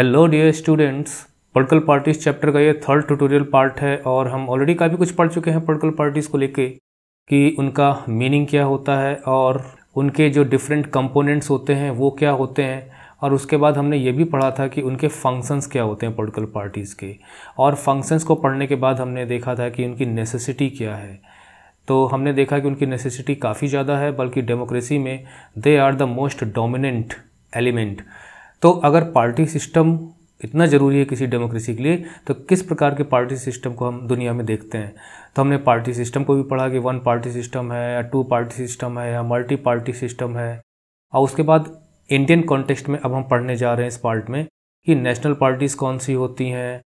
Hello dear students political parties chapter का ये third tutorial part है और हम ऑलरेडी काफ़ी कुछ पढ़ चुके हैं पोलिटिकल पार्टीज़ को लेके कि उनका मीनिंग क्या होता है और उनके जो डिफरेंट कंपोनेंट्स होते हैं, वो क्या होते हैं। और उसके बाद हमने ये भी पढ़ा था कि उनके फ़ंक्शंस क्या होते हैं पोलिटिकल पार्टीज़ के। और फ़ंक्शंस को पढ़ने के बाद हमने देखा था कि उनकी नेसेसिटी क्या है। तो हमने देखा कि उनकी नेसेसिटी काफ़ी ज़्यादा है, बल्कि डेमोक्रेसी में they are the most dominant element तो अगर पार्टी सिस्टम इतना ज़रूरी है किसी डेमोक्रेसी के लिए तो किस प्रकार के पार्टी सिस्टम को हम दुनिया में देखते हैं? तो हमने पार्टी सिस्टम को भी पढ़ा कि वन पार्टी सिस्टम है, या टू पार्टी सिस्टम है, या मल्टी पार्टी सिस्टम है। और उसके बाद इंडियन कॉन्टेक्स्ट में अब हम पढ़ने जा रहे हैं इस पार्ट में कि नेशनल पार्टीज़ कौन सी होती हैं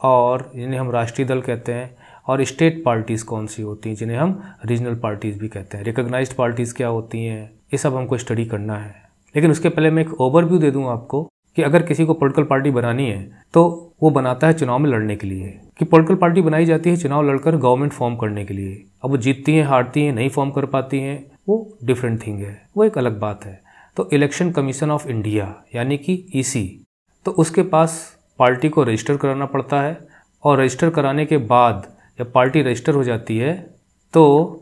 और जिन्हें हम राष्ट्रीय दल कहते हैं, और स्टेट पार्टीज़ कौन सी होती हैं जिन्हें हम रीजनल पार्टीज़ भी कहते हैं। रिकोगनाइज्ड पार्टीज़ क्या होती हैं? ये सब हमको स्टडी करना है। लेकिन उसके पहले मैं एक ओवरव्यू दे दूँ आपको कि अगर किसी को पॉलिटिकल पार्टी बनानी है तो वो बनाता है चुनाव में लड़ने के लिए। कि पॉलिटिकल पार्टी बनाई जाती है चुनाव लड़कर गवर्नमेंट फॉर्म करने के लिए। अब वो जीतती हैं, हारती हैं, नहीं फॉर्म कर पाती हैं, वो डिफरेंट थिंग है। वो एक अलग बात है। तो इलेक्शन कमीशन ऑफ़ इंडिया यानी कि ईसी तो उसके पास पार्टी को रजिस्टर कराना पड़ता है और रजिस्टर कराने के बाद जब पार्टी रजिस्टर हो जाती है तो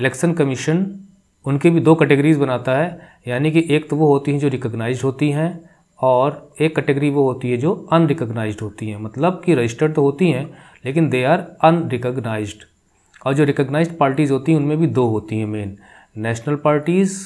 इलेक्शन कमीशन उनके भी दो कैटेगरीज बनाता है, यानी कि एक तो वो होती हैं जो रिकोगनाइज होती हैं और एक कैटेगरी वो होती है जो अनरिकग्नाइज्ड होती हैं। मतलब कि रजिस्टर्ड तो होती हैं, लेकिन दे आर अनरिकग्नाइज्ड और जो रिकग्नाइज्ड पार्टीज़ होती हैं, उनमें भी दो होती हैं मेन नेशनल पार्टीज़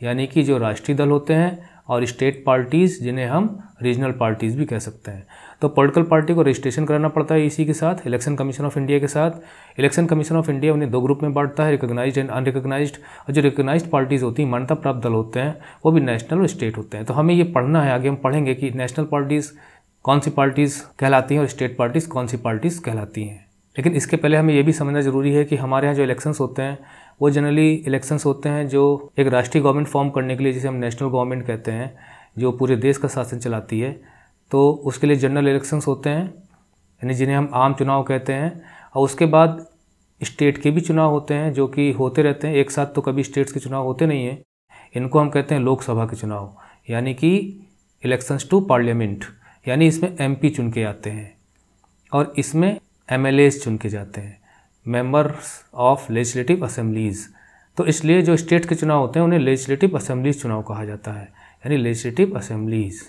यानी कि जो राष्ट्रीय दल होते हैं, और स्टेट पार्टीज़ जिन्हें हम रीजनल पार्टीज़ भी कह सकते हैं। तो पॉलिटिकल पार्टी को रजिस्ट्रेशन कराना पड़ता है इसी के साथ, इलेक्शन कमीशन ऑफ़ इंडिया के साथ। इलेक्शन कमीशन ऑफ़ इंडिया उन्हें दो ग्रुप में बांटता है रिकोगनाइज एंड अनरिकोगनाइज्ड और जो रिकोगनाइज्ड पार्टीज़ होती हैं, मान्यता प्राप्त दल होते हैं, वो भी नेशनल और स्टेट होते हैं। तो हमें ये पढ़ना है, आगे हम पढ़ेंगे कि नेशनल पार्टीज़ कौन सी पार्टीज़ कहलाती हैं और स्टेट पार्टीज़ कौन सी पार्टीज़ कहलाती हैं। लेकिन इसके पहले हमें ये भी समझना ज़रूरी है कि हमारे यहाँ जो इलेक्शंस होते हैं, वो जनरली इलेक्शंस होते हैं जो एक राष्ट्रीय गवर्नमेंट फॉर्म करने के लिए, जिसे हम नेशनल गवर्नमेंट कहते हैं, जो पूरे देश का शासन चलाती है। तो उसके लिए जनरल इलेक्शंस होते हैं, यानी जिन्हें हम आम चुनाव कहते हैं, और उसके बाद स्टेट के भी चुनाव होते हैं, जो कि होते रहते हैं। एक साथ तो कभी स्टेट्स के चुनाव होते नहीं हैं। इनको हम कहते हैं लोकसभा के चुनाव, यानी कि इलेक्शंस टू पार्लियामेंट यानी इसमें एमपी चुन के आते हैं, और इसमें एम चुन के जाते हैं मेंबर्स ऑफ़ लेजिस्लेटिव असेंबलीज़ तो इसलिए जो स्टेट के चुनाव होते हैं, उन्हें लेजिस्लेटिव असेंबलीज चुनाव कहा जाता है, यानी लेजिस्लेटिव असेंबलीज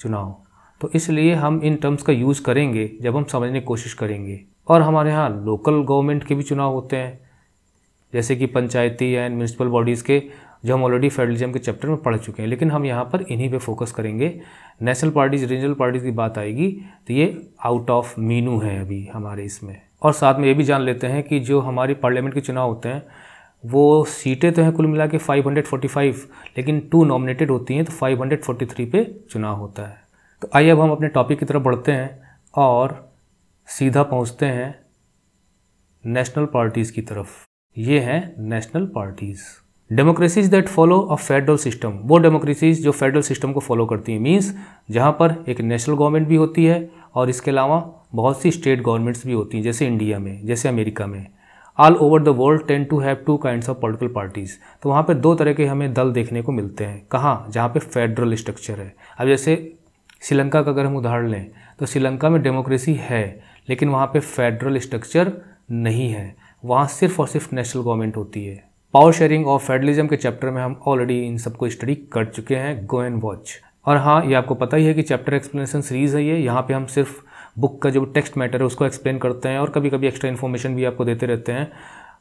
चुनाव। तो इसलिए हम इन टर्म्स का यूज़ करेंगे जब हम समझने की कोशिश करेंगे। और हमारे यहाँ लोकल गवर्नमेंट के भी चुनाव होते हैं। जैसे कि पंचायती एंड म्यूनसिपल बॉडीज़ के, जो हम ऑलरेडी फेडरलिज्म के चैप्टर में पढ़ चुके हैं। लेकिन हम यहाँ पर इन्हीं पे फोकस करेंगे। नेशनल पार्टीज़ रीजनल पार्टीज़ की बात आएगी तो ये आउट ऑफ़ मीनू है अभी हमारे इसमें। और साथ में ये भी जान लेते हैं कि जो हमारी पार्लियामेंट के चुनाव होते हैं, वो सीटें तो हैं कुल मिला के 545 लेकिन टू नॉमिनेटेड होती हैं तो 543 पे चुनाव होता है। तो आइए अब हम अपने टॉपिक की तरफ़ बढ़ते हैं और सीधा पहुँचते हैं नेशनल पार्टीज़ की तरफ़। ये हैं national parties democracies that follow a federal system वो डेमोक्रेसीज जो फेडरल सिस्टम को फॉलो करती हैं। मींस जहाँ पर एक नेशनल गवर्नमेंट भी होती है और इसके अलावा बहुत सी स्टेट गवर्नमेंट्स भी होती हैं, जैसे इंडिया में, जैसे अमेरिका में। All over the world tend to have two kind of political parties तो वहाँ पर दो तरह के हमें दल देखने को मिलते हैं। कहाँ? जहाँ पे फेडरल स्ट्रक्चर है। अब जैसे श्रीलंका का अगर हम उदाहरण लें तो श्रीलंका में डेमोक्रेसी है, लेकिन वहाँ पे फेडरल स्ट्रक्चर नहीं है। वहाँ सिर्फ़ और सिर्फ़ नेशनल गवर्नमेंट होती है। पावर शेयरिंग और फेडरलिज्म के चैप्टर में हम ऑलरेडी इन सबको स्टडी कर चुके हैं गो एंड वॉच और हाँ ये आपको पता ही है कि चैप्टर एक्सप्लेनेशन सीरीज़ है ये। यहाँ पे हम सिर्फ़ बुक का जो टेक्स्ट मैटर है, उसको एक्सप्लेन करते हैं और कभी कभी एक्स्ट्रा इन्फॉर्मेशन भी आपको देते रहते हैं।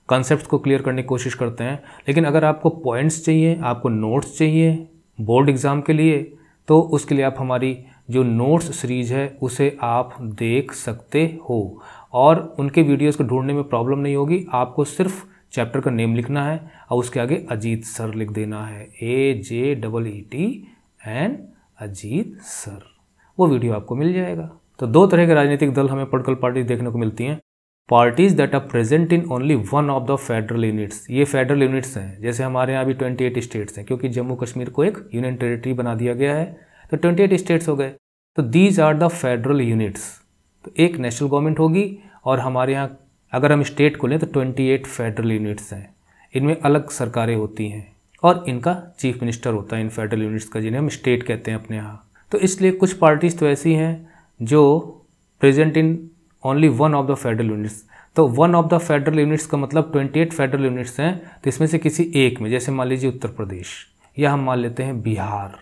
कॉन्सेप्ट को क्लियर करने की कोशिश करते हैं। लेकिन अगर आपको पॉइंट्स चाहिए, आपको नोट्स चाहिए बोर्ड एग्ज़ाम के लिए तो उसके लिए आप हमारी जो नोट्स सीरीज़ है, उसे आप देख सकते हो। और उनके वीडियोस को ढूँढने में प्रॉब्लम नहीं होगी। आपको सिर्फ़ चैप्टर का नेम लिखना है और उसके आगे अजीत सर लिख देना है। A J double E T N Ajeet sir. वो वीडियो आपको मिल जाएगा। तो दो तरह के राजनीतिक दल हमें पोलिटिकल पार्टीज़ देखने को मिलती हैं। Parties that are present in only one of the federal units ये फेडरल यूनिट्स हैं। जैसे हमारे यहाँ अभी 28 स्टेट्स हैं, क्योंकि जम्मू कश्मीर को एक यूनियन टेरिटरी बना दिया गया है। तो 28 स्टेट्स हो गए। तो these are the federal units तो एक नेशनल गवर्नमेंट होगी और हमारे यहाँ अगर हम स्टेट को लें तो 28 फेडरल यूनिट्स हैं। इनमें अलग सरकारें होती हैं और इनका चीफ मिनिस्टर होता है इन फेडरल यूनिट्स का, जिन्हें हम स्टेट कहते हैं अपने यहाँ। तो इसलिए कुछ पार्टीज़ तो ऐसी हैं जो present in only one of the federal units तो one of the federal units का मतलब 28 फेडरल यूनिट्स हैं तो इसमें से किसी एक में, जैसे मान लीजिए उत्तर प्रदेश, या हम मान लेते हैं बिहार।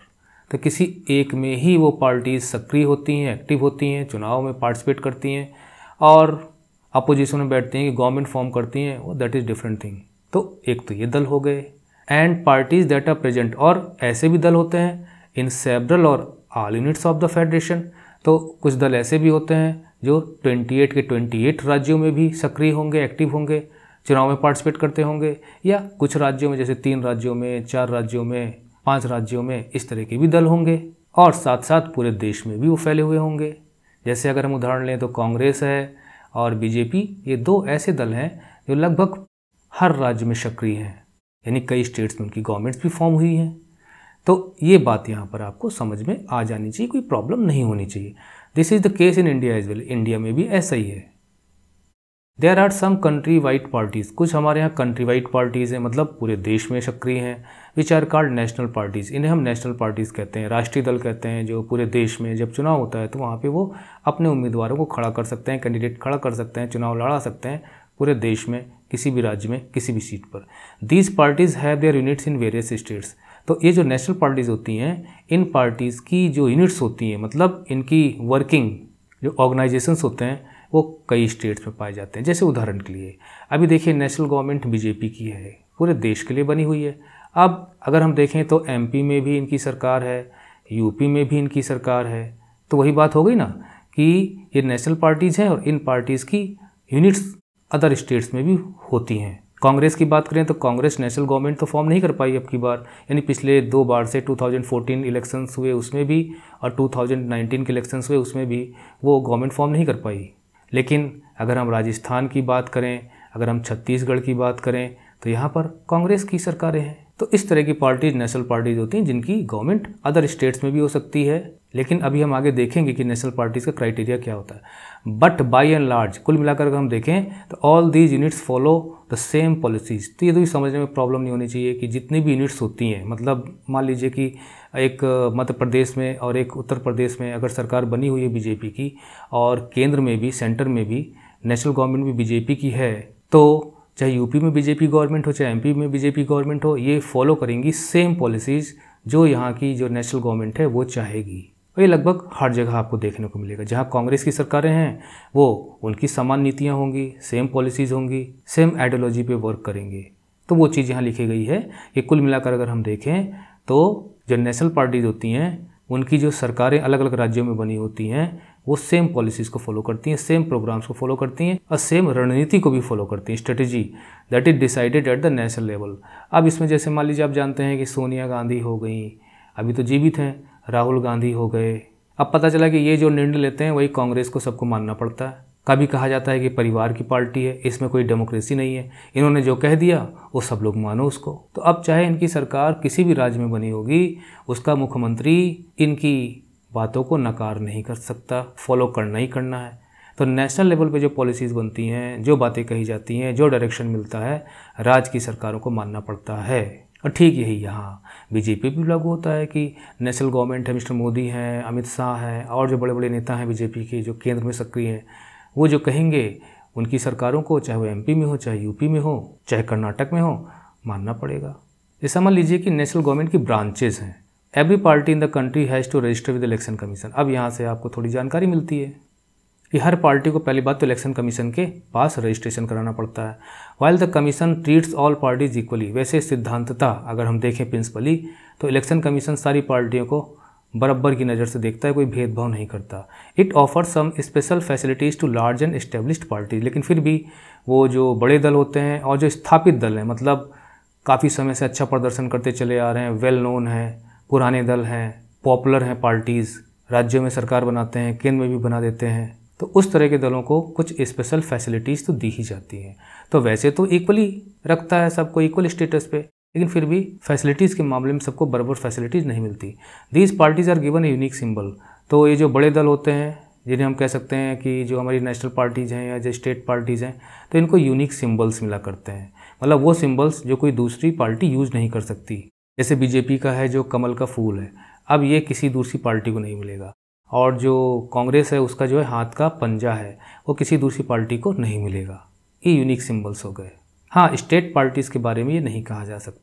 तो किसी एक में ही वो पार्टीज़ सक्रिय होती हैं, एक्टिव होती हैं, चुनाव में पार्टिसिपेट करती हैं और अपोजिशन में बैठती हैं कि गवर्नमेंट फॉर्म करती हैं, वो दैट इज़ डिफरेंट थिंग तो एक तो ये दल हो गए and parties that are present और ऐसे भी दल होते हैं in several or all units of the federation तो कुछ दल ऐसे भी होते हैं जो 28 के 28 राज्यों में भी सक्रिय होंगे एक्टिव होंगे, चुनाव में पार्टिसिपेट करते होंगे या कुछ राज्यों में, जैसे तीन राज्यों में, चार राज्यों में पाँच राज्यों में इस तरह के भी दल होंगे और साथ साथ पूरे देश में भी वो फैले हुए होंगे। जैसे अगर हम उदाहरण लें तो कांग्रेस है और बीजेपी, ये दो ऐसे दल हैं जो लगभग हर राज्य में सक्रिय हैं, यानी कई स्टेट्स में उनकी गवर्नमेंट्स भी फॉर्म हुई हैं। तो ये बात यहाँ पर आपको समझ में आ जानी चाहिए, कोई प्रॉब्लम नहीं होनी चाहिए। This is the case in India as well India में भी ऐसा ही है। There are some country wide parties कुछ हमारे यहाँ कंट्री वाइड पार्टीज़ हैं मतलब पूरे देश में सक्रिय हैं which are called national parties इन्हें हम नेशनल पार्टीज़ कहते हैं, राष्ट्रीय दल कहते हैं, जो पूरे देश में जब चुनाव होता है तो वहाँ पे वो अपने उम्मीदवारों को खड़ा कर सकते हैं कैंडिडेट खड़ा कर सकते हैं, चुनाव लड़ा सकते हैं पूरे देश में, किसी भी राज्य में, किसी भी सीट पर. These parties have their units in various states तो ये जो नेशनल पार्टीज़ होती हैं, इन पार्टीज़ की जो यूनिट्स होती हैं मतलब इनकी वर्किंग जो ऑर्गेनाइजेशंस होते हैं वो कई स्टेट्स में पाए जाते हैं, जैसे उदाहरण के लिए। अभी देखिए, नेशनल गवर्नमेंट बीजेपी की है, पूरे देश के लिए बनी हुई है। अब अगर हम देखें तो एमपी में भी इनकी सरकार है यूपी में भी इनकी सरकार है। तो वही बात हो गई ना, कि ये नेशनल पार्टीज़ हैं और इन पार्टीज़ की यूनिट्स अदर स्टेट्स में भी होती हैं। कांग्रेस की बात करें तो कांग्रेस नेशनल गवर्नमेंट तो फॉर्म नहीं कर पाई अब की बार, यानी पिछले दो बार से 2014 इलेक्शंस हुए उसमें भी और 2019 के इलेक्शंस हुए उसमें भी वो गवर्नमेंट फॉर्म नहीं कर पाई। लेकिन अगर हम राजस्थान की बात करें, अगर हम छत्तीसगढ़ की बात करें तो यहाँ पर कांग्रेस की सरकारें हैं। तो इस तरह की पार्टीज़, नेशनल पार्टीज़ होती हैं, जिनकी गवर्नमेंट अदर स्टेट्स में भी हो सकती है। लेकिन अभी हम आगे देखेंगे कि नेशनल पार्टीज़ का क्राइटेरिया क्या होता है। बट बाई एंड लार्ज कुल मिलाकर अगर हम देखें तो all these units follow the same policies तो ये तो भी समझने में प्रॉब्लम नहीं होनी चाहिए कि जितनी भी यूनिट्स होती हैं मतलब मान लीजिए कि एक मध्य प्रदेश में और एक उत्तर प्रदेश में अगर सरकार बनी हुई है बीजेपी की और केंद्र में भी सेंटर में भी नेशनल गवर्नमेंट भी बीजेपी की है तो चाहे यूपी में बीजेपी गवर्नमेंट हो, चाहे एमपी में बीजेपी गवर्नमेंट हो, ये फॉलो करेंगी सेम पॉलिसीज़ जो यहाँ की जो नेशनल गवर्नमेंट है, वो चाहेगी। और ये लगभग हर जगह आपको देखने को मिलेगा। जहाँ कांग्रेस की सरकारें हैं, वो उनकी समान नीतियाँ होंगी सेम पॉलिसीज़ होंगी सेम आइडियोलॉजी पे वर्क करेंगे। तो वो चीज़ यहाँ लिखी गई है। कि कुल मिलाकर अगर हम देखें तो जो नेशनल पार्टीज़ होती हैं, उनकी जो सरकारें अलग अलग राज्यों में बनी होती हैं, वो सेम पॉलिसीज़ को फॉलो करती हैं सेम प्रोग्राम्स को फॉलो करती हैं और सेम रणनीति को भी फॉलो करती हैं strategy that is decided at the national level अब इसमें जैसे मान लीजिए आप जानते हैं कि सोनिया गांधी हो गई, अभी तो जीवित हैं राहुल गांधी हो गए। अब पता चला कि ये जो निर्णय लेते हैं, वही कांग्रेस को सबको मानना पड़ता है। कभी कहा जाता है कि परिवार की पार्टी है, इसमें कोई डेमोक्रेसी नहीं है। इन्होंने जो कह दिया, वो सब लोग मानो उसको। तो अब चाहे इनकी सरकार किसी भी राज्य में बनी होगी, उसका मुख्यमंत्री इनकी बातों को नकार नहीं कर सकता फॉलो करना ही करना है। तो नेशनल लेवल पे जो पॉलिसीज़ बनती हैं, जो बातें कही जाती हैं, जो डायरेक्शन मिलता है, राज्य की सरकारों को मानना पड़ता है। और ठीक यही यहाँ। बीजेपी भी लागू होता है कि नेशनल गवर्नमेंट है, मिस्टर मोदी हैं, अमित शाह हैं, और जो बड़े बड़े नेता हैं बीजेपी के, जो केंद्र में सक्रिय हैं, वो जो कहेंगे, उनकी सरकारों को, चाहे वो एमपी में हो, चाहे यूपी में हो, चाहे कर्नाटक में हो, मानना पड़ेगा। जैसा मान लीजिए कि नेशनल गवर्नमेंट की ब्रांचेज हैं। Every party in the country has to register with election commission. अब यहाँ से आपको थोड़ी जानकारी मिलती है। कि हर पार्टी को पहली बात तो इलेक्शन कमीशन के पास रजिस्ट्रेशन कराना पड़ता है। While the commission treats all parties equally वैसे सिद्धांतता अगर हम देखें प्रिंसिपली तो इलेक्शन कमीशन सारी पार्टियों को बराबर की नज़र से देखता है, कोई भेदभाव नहीं करता। It offer some special facilities to large and established parties लेकिन फिर भी वो जो बड़े दल होते हैं और जो स्थापित दल हैं मतलब काफ़ी समय से अच्छा प्रदर्शन करते चले आ रहे हैं वेल नोन हैं, पुराने दल हैं पॉपुलर हैं पार्टीज़ राज्यों में सरकार बनाते हैं, केंद्र में भी बना देते हैं। तो उस तरह के दलों को कुछ स्पेशल फैसिलिटीज़ तो दी ही जाती हैं। तो वैसे तो इक्वली रखता है सबको इक्वल स्टेटस पे, लेकिन फिर भी फैसिलिटीज़ के मामले में सबको बराबर फैसिलिटीज़ नहीं मिलती। These parties are given a unique symbol तो ये जो बड़े दल होते हैं, जिन्हें हम कह सकते हैं कि जो हमारी नेशनल पार्टीज़ हैं या जो स्टेट पार्टीज़ हैं तो इनको यूनिक सिंबल्स मिला करते हैं। मतलब वो सिंबल्स जो कोई दूसरी पार्टी यूज़ नहीं कर सकती। जैसे बीजेपी का है, जो कमल का फूल है। अब ये किसी दूसरी पार्टी को नहीं मिलेगा। और जो कांग्रेस है, उसका जो है हाथ का पंजा है, वो किसी दूसरी पार्टी को नहीं मिलेगा। ये यूनिक सिंबल्स हो गए। हाँ स्टेट पार्टीज़ के बारे में ये नहीं कहा जा सकता।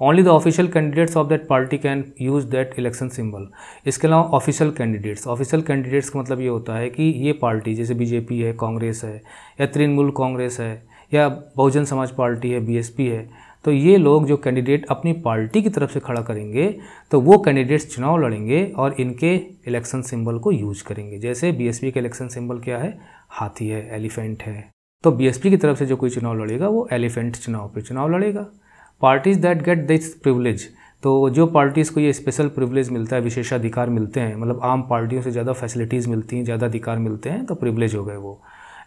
Only the official candidates of that party can use that election symbol इसके अलावा ऑफिशियल कैंडिडेट्स ऑफिशियल कैंडिडेट्स का मतलब ये होता है कि ये पार्टी, जैसे बीजेपी है, कांग्रेस है, या तृणमूल कांग्रेस है, या बहुजन समाज पार्टी है बीएसपी है तो ये लोग जो कैंडिडेट अपनी पार्टी की तरफ़ से खड़ा करेंगे तो वो कैंडिडेट्स चुनाव लड़ेंगे और इनके इलेक्शन सिंबल को यूज़ करेंगे। जैसे बीएसपी का इलेक्शन सिंबल क्या है? हाथी है एलिफेंट है। तो बीएसपी की तरफ़ से जो कोई चुनाव लड़ेगा, वो एलिफेंट चुनाव पर चुनाव लड़ेगा। Parties that get this privilege तो जो पार्टीज़ को ये स्पेशल प्रिवलेज मिलता है, विशेषाधिकार मिलते हैं मतलब आम पार्टियों से ज़्यादा फैसिलिटीज़ मिलती हैं, ज़्यादा अधिकार मिलते हैं तो प्रिवलेज हो गए वो।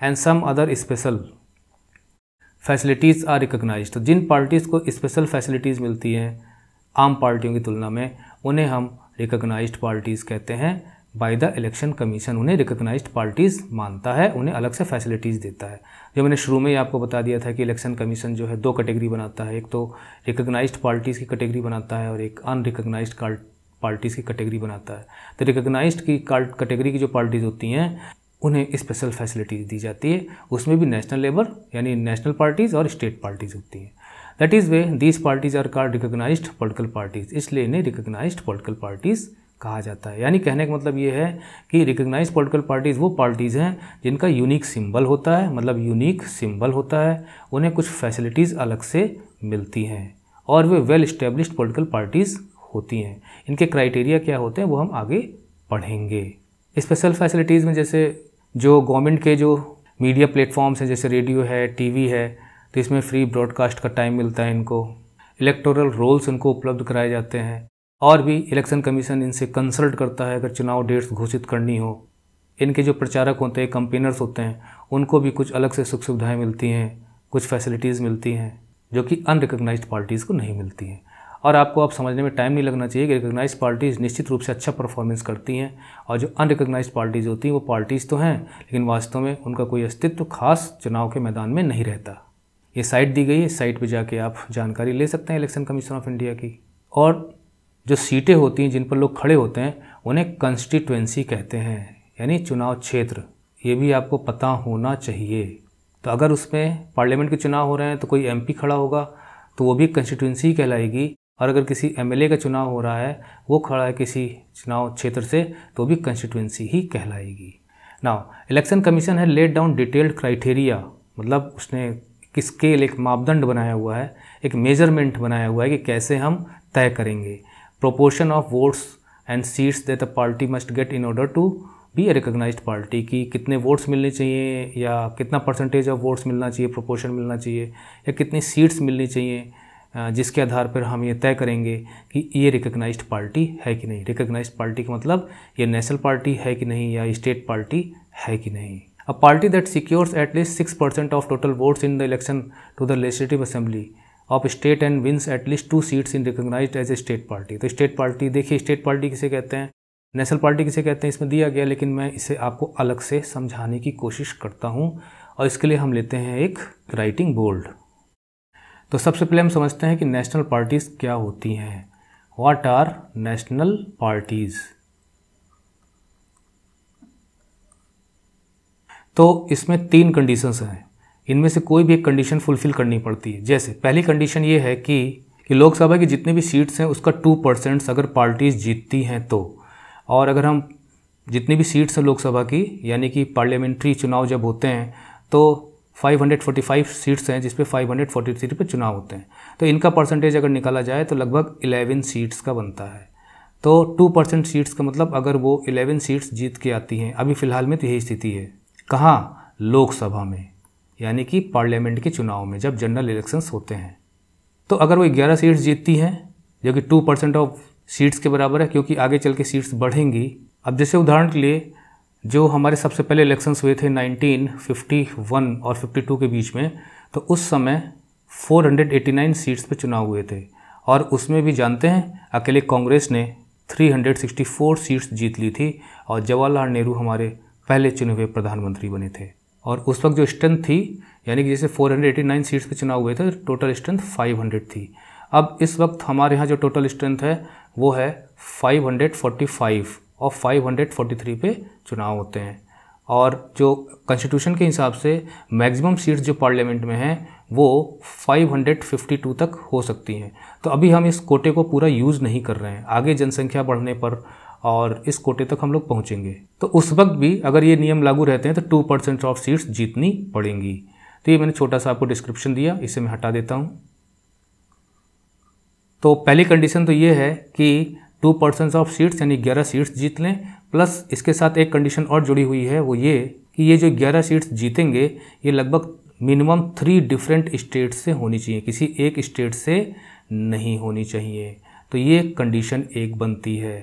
And some other special facilities are recognised तो जिन पार्टीज़ को स्पेशल फैसिलिटीज़ मिलती हैं, आम पार्टियों की तुलना में, उन्हें हम रिकोगनाइज्ड पार्टीज़ कहते हैं। बाय द इलेक्शन कमीशन उन्हें रिकोगनाइज्ड पार्टीज़ मानता है, उन्हें अलग से फैसिलिटीज़ देता है। जो मैंने शुरू में ही आपको बता दिया था कि इलेक्शन कमीशन जो है, दो कैटेगरी बनाता है। एक तो रिकोगनाइज्ड पार्टीज़ की कैटेगरी बनाता है और एक अनरिकोगनाइज्ड पार्टीज़ की कैटेगरी बनाता है। तो रिकगनाइज की कैटेगरी की जो पार्टीज़ होती हैं उन्हें स्पेशल फैसिलिटीज़ दी जाती है। उसमें भी नेशनल लेबर यानी नेशनल पार्टीज़ और स्टेट पार्टीज़ होती हैं। That is why these parties are called recognised political parties इसलिए इन्हें रिकोगनाइज्ड पोलिटिकल पार्टीज़ कहा जाता है। यानी कहने का मतलब ये है कि रिकोगनाइज पॉलिटिकल पार्टीज़ वो पार्टीज़ हैं जिनका यूनिक सिंबल होता है मतलब यूनिक सिंबल होता है। उन्हें कुछ फैसिलिटीज़ अलग से मिलती हैं और वे वेल इस्टेब्लिश्ड पॉलिटिकल पार्टीज़ होती हैं। इनके क्राइटेरिया क्या होते हैं वो हम आगे पढ़ेंगे। स्पेशल फैसिलिटीज़ में जैसे जो गवर्नमेंट के जो मीडिया प्लेटफॉर्म्स हैं, जैसे रेडियो है टीवी है तो इसमें फ्री ब्रॉडकास्ट का टाइम मिलता है इनको। इलेक्टोरल रोल्स उनको उपलब्ध कराए जाते हैं। और भी इलेक्शन कमीशन इनसे कंसल्ट करता है, अगर चुनाव डेट्स घोषित करनी हो। इनके जो प्रचारक होते हैं कंपेनर्स होते हैं, उनको भी कुछ अलग से सुख सुविधाएँ मिलती हैं, कुछ फैसिलिटीज़ मिलती हैं, जो कि अनरिकग्नाइज पार्टीज़ को नहीं मिलती हैं। और आपको अब समझने में टाइम नहीं लगना चाहिए कि रिकोगनाइज पार्टीज़ निश्चित रूप से अच्छा परफॉर्मेंस करती हैं और जो अनरिकगनाइज पार्टीज़ होती हैं, वो पार्टीज़ तो हैं, लेकिन वास्तव में उनका कोई अस्तित्व खास चुनाव के मैदान में नहीं रहता। ये साइट दी गई है साइट पर जाके आप जानकारी ले सकते हैं इलेक्शन कमीशन ऑफ़ इंडिया की। और जो सीटें होती हैं, जिन पर लोग खड़े होते हैं, उन्हें कंस्टिट्युएंसी कहते हैं, यानी चुनाव क्षेत्र। ये भी आपको पता होना चाहिए। तो अगर उसमें पार्लियामेंट के चुनाव हो रहे हैं तो कोई एमपी खड़ा होगा तो वो भी कंस्टिट्यूंसी कहलाएगी। और अगर किसी एमएलए का चुनाव हो रहा है, वो खड़ा है किसी चुनाव क्षेत्र से तो भी कंस्टिट्यूंसी ही कहलाएगी। नाउ इलेक्शन कमीशन है लेट डाउन डिटेल्ड क्राइटेरिया मतलब उसने किसके एक मापदंड बनाया हुआ है, एक मेज़रमेंट बनाया हुआ है कि कैसे हम तय करेंगे। Proportion of votes and seats that the party must get in order to be a recognised party की कितने वोट्स मिलने चाहिए, या कितना परसेंटेज ऑफ़ वोट्स मिलना चाहिए प्रोपोर्शन मिलना चाहिए, या कितनी सीट्स मिलनी चाहिए। जिसके आधार पर हम ये तय करेंगे कि ये रिकोगनाइज पार्टी है कि नहीं। रिकोगनाइज पार्टी का मतलब ये नेशनल पार्टी है कि नहीं या स्टेट पार्टी है कि नहीं। A party that secures at least six percent of total votes in the election to the legislative assembly of state and wins at least two seats in recognised as a state party तो state party देखिए state party किसे कहते हैं? National party किसे कहते हैं? इसमें दिया गया, लेकिन मैं इसे आपको अलग से समझाने की कोशिश करता हूँ। और इसके लिए हम लेते हैं एक राइटिंग बोल्ड तो सबसे पहले हम समझते हैं कि नेशनल पार्टीज़ क्या होती हैं। वाट आर नेशनल पार्टीज़ तो इसमें तीन कंडीशंस हैं। इनमें से कोई भी एक कंडीशन फुलफिल करनी पड़ती है। जैसे, पहली कंडीशन ये है कि कि लोकसभा की जितनी भी सीट्स हैं, उसका टू परसेंट्स अगर पार्टीज़ जीतती हैं तो। और अगर हम जितनी भी सीट्स हैं लोकसभा की, यानी कि पार्लियामेंट्री चुनाव जब होते हैं तो 545 सीट्स हैं, जिस पे 543 पे चुनाव होते हैं। तो इनका परसेंटेज अगर निकाला जाए तो लगभग 11 सीट्स का बनता है। तो 2 परसेंट सीट्स का मतलब अगर वो 11 सीट्स जीत के आती हैं, अभी फ़िलहाल में तो यही स्थिति है। कहाँ? लोकसभा में, यानी कि पार्लियामेंट के चुनाव में, जब जनरल इलेक्शंस होते हैं। तो अगर वो ग्यारह सीट्स जीतती हैं, जो कि टू परसेंट ऑफ़ सीट्स के बराबर है, क्योंकि आगे चल के सीट्स बढ़ेंगी, अब जैसे उदाहरण के लिए जो हमारे सबसे पहले इलेक्शंस हुए थे 1951 और 52 के बीच में तो उस समय 489 सीट्स पे चुनाव हुए थे। और उसमें भी जानते हैं, अकेले कांग्रेस ने 364 सीट्स जीत ली थी और जवाहरलाल नेहरू हमारे पहले चुने हुए प्रधानमंत्री बने थे। और उस वक्त जो स्ट्रेंथ थी, यानी कि जैसे 489 सीट्स पे चुनाव हुए थे टोटल स्ट्रेंथ 500 थी। अब इस वक्त हमारे यहाँ जो टोटल स्ट्रेंथ है, वो है 545 और 543 पे चुनाव होते हैं। और जो कॉन्स्टिट्यूशन के हिसाब से मैक्सिमम सीट्स जो पार्लियामेंट में हैं, वो 552 तक हो सकती हैं। तो अभी हम इस कोटे को पूरा यूज़ नहीं कर रहे हैं। आगे जनसंख्या बढ़ने पर और इस कोटे तक हम लोग पहुँचेंगे। तो उस वक्त भी अगर ये नियम लागू रहते हैं तो टू परसेंट ऑफ़ सीट्स जीतनी पड़ेंगी। तो ये मैंने छोटा सा आपको डिस्क्रिप्शन दिया, इसे मैं हटा देता हूँ। तो पहली कंडीशन तो ये है कि टू परसेंट ऑफ़ सीट्स यानी ग्यारह सीट्स जीत लें प्लस इसके साथ एक कंडीशन और जुड़ी हुई है, वो ये कि ये जो ग्यारह सीट्स जीतेंगे, ये लगभग मिनिमम थ्री डिफरेंट स्टेट से होनी चाहिए, किसी एक स्टेट से नहीं होनी चाहिए। तो ये कंडीशन एक बनती है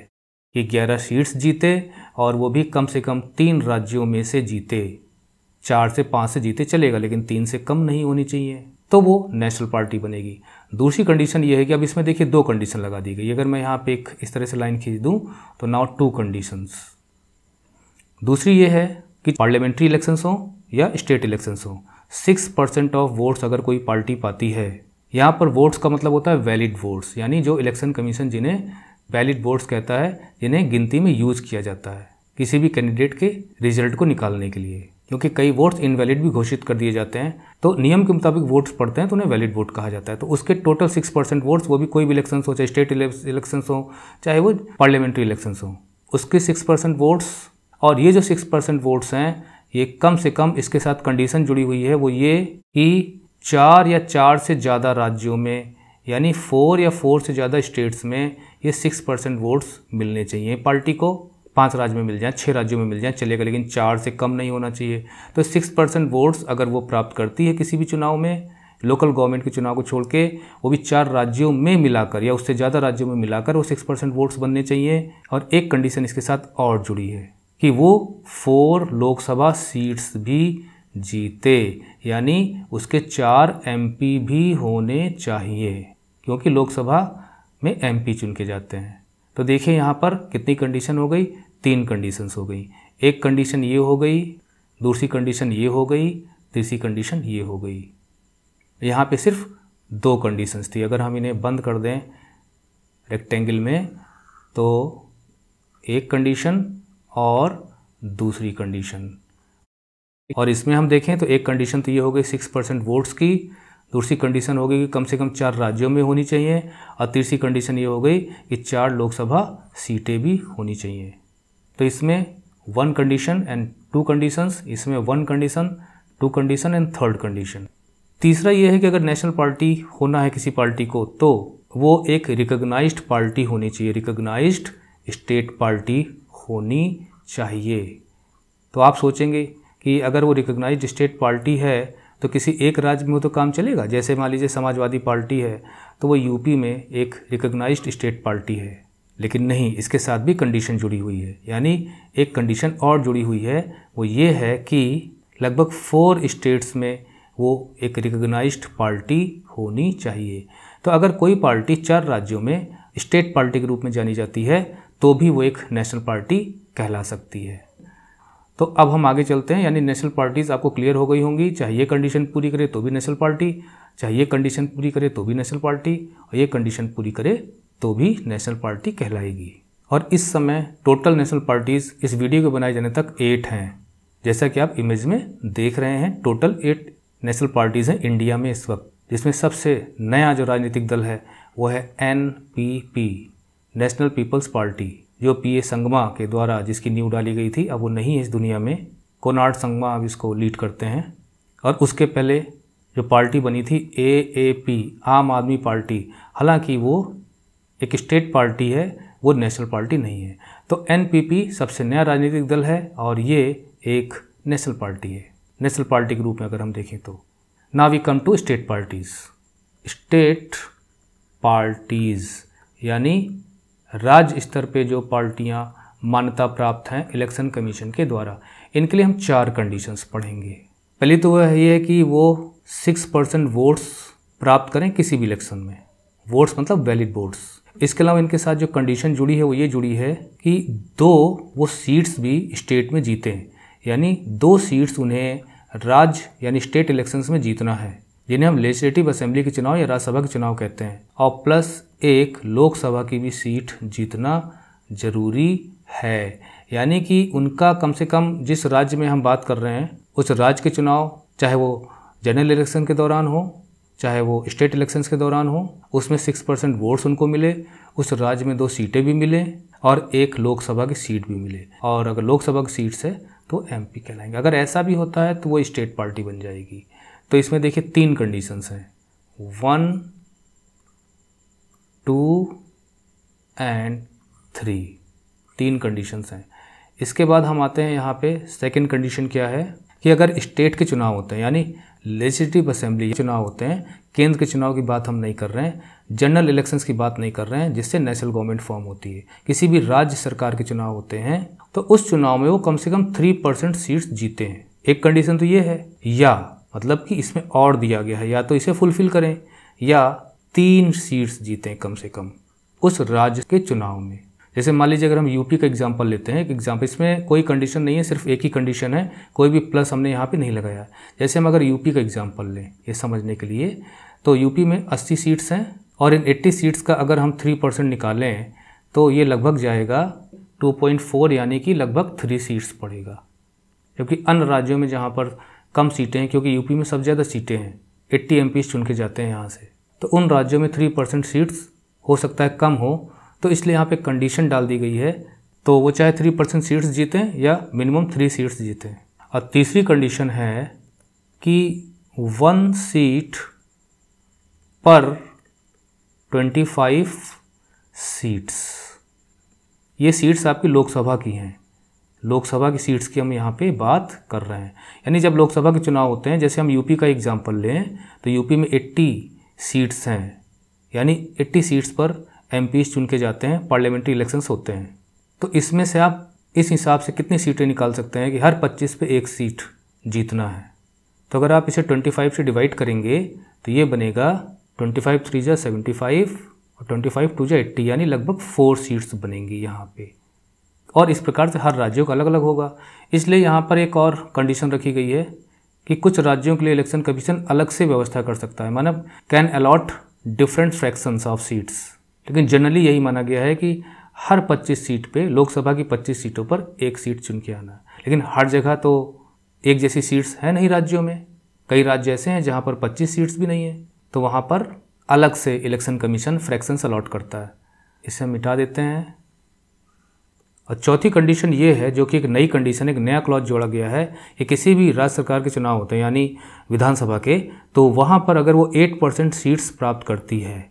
कि ग्यारह सीट्स जीते और वो भी कम से कम तीन राज्यों में से जीते। चार से पाँच से जीते चलेगा, लेकिन तीन से कम नहीं होनी चाहिए। तो वो नेशनल पार्टी बनेगी। दूसरी कंडीशन ये है कि अब इसमें देखिए दो कंडीशन लगा दी गई। अगर मैं यहाँ पे एक इस तरह से लाइन खींच दूँ तो नाउ टू कंडीशंस दूसरी ये है कि पार्लियामेंट्री इलेक्शंस हों या स्टेट इलेक्शंस हों सिक्स परसेंट ऑफ़ वोट्स अगर कोई पार्टी पाती है, यहाँ पर वोट्स का मतलब होता है वैलिड वोट्स यानी जो इलेक्शन कमीशन जिन्हें वैलिड वोट्स कहता है, जिन्हें गिनती में यूज़ किया जाता है, किसी भी कैंडिडेट के रिज़ल्ट को निकालने के लिए। क्योंकि कई वोट्स इनवैलिड भी घोषित कर दिए जाते हैं। तो नियम के मुताबिक वोट्स पड़ते हैं तो उन्हें वैलिड वोट कहा जाता है। तो उसके टोटल सिक्स परसेंट वोट्स वो भी कोई भी इलेक्शन हो, चाहे स्टेट इलेक्शन हो, चाहे वो पार्लियामेंट्री इलेक्शन हो, उसके सिक्स परसेंट वोट्स और ये जो सिक्स परसेंट वोट्स हैं, ये कम से कम इसके साथ कंडीशन जुड़ी हुई है, वो ये कि चार या चार से ज़्यादा राज्यों में, यानी फोर या फोर से ज़्यादा स्टेट्स में ये सिक्स परसेंट वोट्स मिलने चाहिए। पार्टी को पाँच राज्य में मिल जाए छः राज्यों में मिल जाए, चलेगा, लेकिन चार से कम नहीं होना चाहिए। तो सिक्स परसेंट वोट्स अगर वो प्राप्त करती है किसी भी चुनाव में लोकल गवर्नमेंट के चुनाव को छोड़ के, वो भी चार राज्यों में मिलाकर या उससे ज़्यादा राज्यों में मिलाकर वो सिक्स परसेंट वोट्स बनने चाहिए और एक कंडीशन इसके साथ और जुड़ी है कि वो फोर लोकसभा सीट्स भी जीते, यानी उसके चार एमपी भी होने चाहिए, क्योंकि लोकसभा में एमपी चुन के जाते हैं। तो देखिए यहाँ पर कितनी कंडीशन हो गई? तीन कंडीशंस हो गई। एक कंडीशन ये हो गई, दूसरी कंडीशन ये हो गई, तीसरी कंडीशन ये हो गई। यहाँ पे सिर्फ़ दो कंडीशंस थी। अगर हम इन्हें बंद कर दें रेक्टेंगल में तो एक कंडीशन और दूसरी कंडीशन और इसमें हम देखें तो एक कंडीशन तो ये हो गई सिक्स परसेंट वोट्स की। दूसरी कंडीशन हो गई कि कम से कम चार राज्यों में होनी चाहिए और तीसरी कंडीशन ये हो गई कि चार लोकसभा सीटें भी होनी चाहिए। तो इसमें one condition and two conditions इसमें one condition two condition and third condition तीसरा ये है कि अगर नेशनल पार्टी होना है किसी पार्टी को तो वो एक रिकग्नाइज्ड पार्टी होनी चाहिए। रिकग्नाइज्ड स्टेट पार्टी होनी चाहिए। तो आप सोचेंगे कि अगर वो रिकग्नाइज्ड स्टेट पार्टी है तो किसी एक राज्य में तो काम चलेगा? जैसे मान लीजिए समाजवादी पार्टी है तो वो यूपी में एक रिकग्नाइज्ड स्टेट पार्टी है, लेकिन नहीं, इसके साथ भी कंडीशन जुड़ी हुई है। यानी एक कंडीशन और जुड़ी हुई है, वो ये है कि लगभग फोर स्टेट्स में वो एक रिकग्नाइज्ड पार्टी होनी चाहिए। तो अगर कोई पार्टी चार राज्यों में स्टेट पार्टी के रूप में जानी जाती है तो भी वो एक नेशनल पार्टी कहला सकती है। तो अब हम आगे चलते हैं, यानी नेशनल पार्टीज़ आपको क्लियर हो गई होंगी। चाहे ये कंडीशन पूरी करे तो भी नेशनल पार्टी चाहे ये कंडीशन पूरी करे तो भी नेशनल पार्टी और ये कंडीशन पूरी करे तो भी नेशनल पार्टी कहलाएगी। और इस समय टोटल नेशनल पार्टीज़ इस वीडियो के बनाए जाने तक एट हैं। जैसा कि आप इमेज में देख रहे हैं टोटल एट नेशनल पार्टीज़ हैं इंडिया में इस वक्त, जिसमें सबसे नया जो राजनीतिक दल है, वो है एनपीपी नेशनल पीपल्स पार्टी जो पी ए संगमा के द्वारा जिसकी नींव डाली गई थी, अब वो नहीं है इस दुनिया में। कोनार्ड संगमा अब इसको लीड करते हैं। और उसके पहले जो पार्टी बनी थी, ए ए पी, आम आदमी पार्टी, हालाँकि वो एक स्टेट पार्टी है, वो नेशनल पार्टी नहीं है। तो एन पी पी सबसे नया राजनीतिक दल है और ये एक नेशनल पार्टी है। नेशनल पार्टी के रूप में अगर हम देखें तो। ना we come to state parties state parties यानी राज्य स्तर पे जो पार्टियाँ मान्यता प्राप्त हैं इलेक्शन कमीशन के द्वारा, इनके लिए हम चार कंडीशंस पढ़ेंगे। पहली तो वह ये है कि वो सिक्स परसेंट वोट्स प्राप्त करें किसी भी इलेक्शन में। वोट्स मतलब वैलिड वोट्स इसके अलावा इनके साथ जो कंडीशन जुड़ी है, वो ये जुड़ी है कि दो वो सीट्स भी स्टेट में जीते। यानी दो सीट्स उन्हें राज्य यानी स्टेट इलेक्शंस में जीतना है। जिन्हें हम लेजिस्लेटिव असेंबली के चुनाव या राज्यसभा के चुनाव कहते हैं। और प्लस एक, लोकसभा की भी सीट जीतना ज़रूरी है। यानी कि उनका कम से कम जिस राज्य में हम बात कर रहे हैं, उस राज्य के चुनाव, चाहे वो जनरल इलेक्शन के दौरान हो, चाहे वो स्टेट इलेक्शंस के दौरान हो, उसमें सिक्स परसेंट वोट्स उनको मिले, उस राज्य में दो सीटें भी मिले और एक लोकसभा की सीट भी मिले। और अगर लोकसभा की सीट से तो एमपी कहलाएँगे। अगर ऐसा भी होता है तो वो स्टेट पार्टी बन जाएगी। तो इसमें देखिए तीन कंडीशंस हैं। वन टू एंड थ्री तीन कंडीशंस हैं। इसके बाद हम आते हैं यहाँ पे सेकंड कंडीशन क्या है? कि अगर स्टेट के चुनाव होते हैं, यानी लेजिस्लेटिव असेंबली चुनाव होते हैं, केंद्र के चुनाव की बात हम नहीं कर रहे हैं जनरल इलेक्शंस की बात नहीं कर रहे हैं, जिससे नेशनल गवर्नमेंट फॉर्म होती है। किसी भी राज्य सरकार के चुनाव होते हैं तो उस चुनाव में वो कम से कम थ्री परसेंट सीट्स जीते हैं। एक कंडीशन तो ये है, या मतलब कि इसमें और दिया गया है। या तो इसे फुलफिल करें, या तीन सीट्स जीतें कम से कम उस राज्य के चुनाव में। जैसे मान लीजिए अगर हम यूपी का एग्ज़ाम्पल लेते हैं, एक एग्ज़ाम्पल इसमें कोई कंडीशन नहीं है, सिर्फ़ एक ही कंडीशन है, कोई भी प्लस हमने यहाँ पे नहीं लगाया। जैसे हम अगर यूपी का एग्ज़ाम्पल लें, ये समझने के लिए तो यूपी में 80 सीट्स हैं, और इन 80 सीट्स का अगर हम 3 परसेंट निकालें तो ये लगभग जाएगा 2.4 यानी कि लगभग थ्री सीट्स पड़ेगा। जबकि अन्य राज्यों में जहाँ पर कम सीटें हैं, क्योंकि यूपी में सबसे ज़्यादा सीटें हैं। एट्टी एम चुन के जाते हैं यहाँ से। तो उन राज्यों में थ्री परसेंट सीट्स हो सकता है कम हो तो इसलिए यहाँ पे कंडीशन डाल दी गई है। तो वो चाहे थ्री परसेंट सीट्स जीतें या मिनिमम थ्री सीट्स जीतें। और तीसरी कंडीशन है कि वन सीट पर ट्वेंटी फाइव सीट्स ये सीट्स आपकी लोकसभा की हैं। लोकसभा की सीट्स की हम यहाँ पे बात कर रहे हैं। यानी जब लोकसभा के चुनाव होते हैं, जैसे हम यूपी का एग्जांपल लें तो यूपी में 80 सीट्स हैं। यानी 80 सीट्स पर एम चुन के जाते हैं, पार्लियामेंट्री इलेक्शंस होते हैं। तो इसमें से आप इस हिसाब से कितनी सीटें निकाल सकते हैं कि हर 25 पे एक सीट जीतना है? तो अगर आप इसे 25 से डिवाइड करेंगे तो ये बनेगा 25 फाइव थ्री जा सेवेंटी फाइव और ट्वेंटी फाइव टू जा एट्टी, यानी लगभग फोर सीट्स बनेंगी यहाँ पे। और इस प्रकार से हर राज्यों का अलग अलग होगा। इसलिए यहाँ पर एक और कंडीशन रखी गई है कि कुछ राज्यों के लिए इलेक्शन कमीशन अलग से व्यवस्था कर सकता है। मतलब can allot different fractions of seats लेकिन जनरली यही माना गया है कि हर 25 सीट पे लोकसभा की 25 सीटों पर एक सीट चुन के आना। लेकिन हर जगह तो एक जैसी सीट्स हैं नहीं राज्यों में। कई राज्य ऐसे हैं जहाँ पर 25 सीट्स भी नहीं है। तो वहाँ पर अलग से इलेक्शन कमीशन फ्रैक्शंस अलॉट करता है। इसे मिटा देते हैं। और चौथी कंडीशन ये है जो कि एक नई कंडीशन एक नया क्लॉज जोड़ा गया है कि किसी भी राज्य सरकार के चुनाव होते हैं, यानी विधानसभा के तो वहाँ पर अगर वो एट परसेंट सीट्स प्राप्त करती है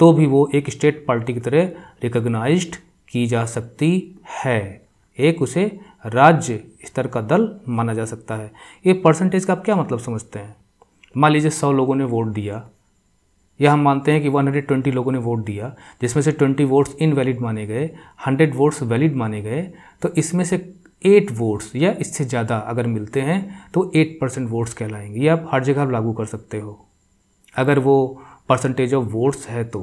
तो भी वो एक स्टेट पार्टी की तरह रिकॉग्नाइज्ड की जा सकती है। एक उसे राज्य स्तर का दल माना जा सकता है। ये परसेंटेज का आप क्या मतलब समझते हैं? मान लीजिए सौ लोगों ने वोट दिया। या हम मानते हैं कि 120 लोगों ने वोट दिया, जिसमें से 20 वोट्स इनवैलिड माने गए 100 वोट्स वैलिड माने गए तो इसमें से 8 वोट्स या इससे ज़्यादा अगर मिलते हैं तो 8 परसेंट वोट्स कहलाएँगे। ये आप हर जगह लागू कर सकते हो। अगर वो परसेंटेज ऑफ़ वोट्स है तो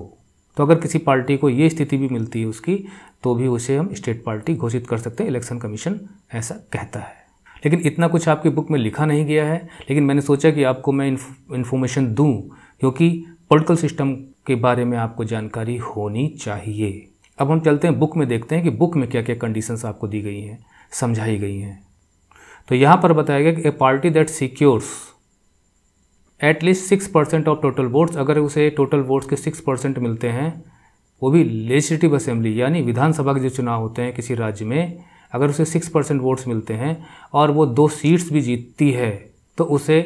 तो अगर किसी पार्टी को ये स्थिति भी मिलती है उसकी तो भी उसे हम स्टेट पार्टी घोषित कर सकते हैं इलेक्शन कमीशन ऐसा कहता है। लेकिन इतना कुछ आपकी बुक में लिखा नहीं गया है, लेकिन मैंने सोचा कि आपको मैं इन्फॉर्मेशन दूँ, क्योंकि पॉलिटिकल सिस्टम के बारे में आपको जानकारी होनी चाहिए। अब हम चलते हैं बुक में देखते हैं कि बुक में क्या क्या कंडीशंस आपको दी गई हैं, समझाई गई हैं। तो यहाँ पर बताया गया कि a party that secures at least six percent of total votes अगर उसे टोटल वोट्स के सिक्स परसेंट मिलते हैं, वो भी लेजिस्लेटिव असेंबली यानी विधानसभा के जो चुनाव होते हैं किसी राज्य में, अगर उसे सिक्स परसेंट वोट्स मिलते हैं और वो दो सीट्स भी जीतती है तो उसे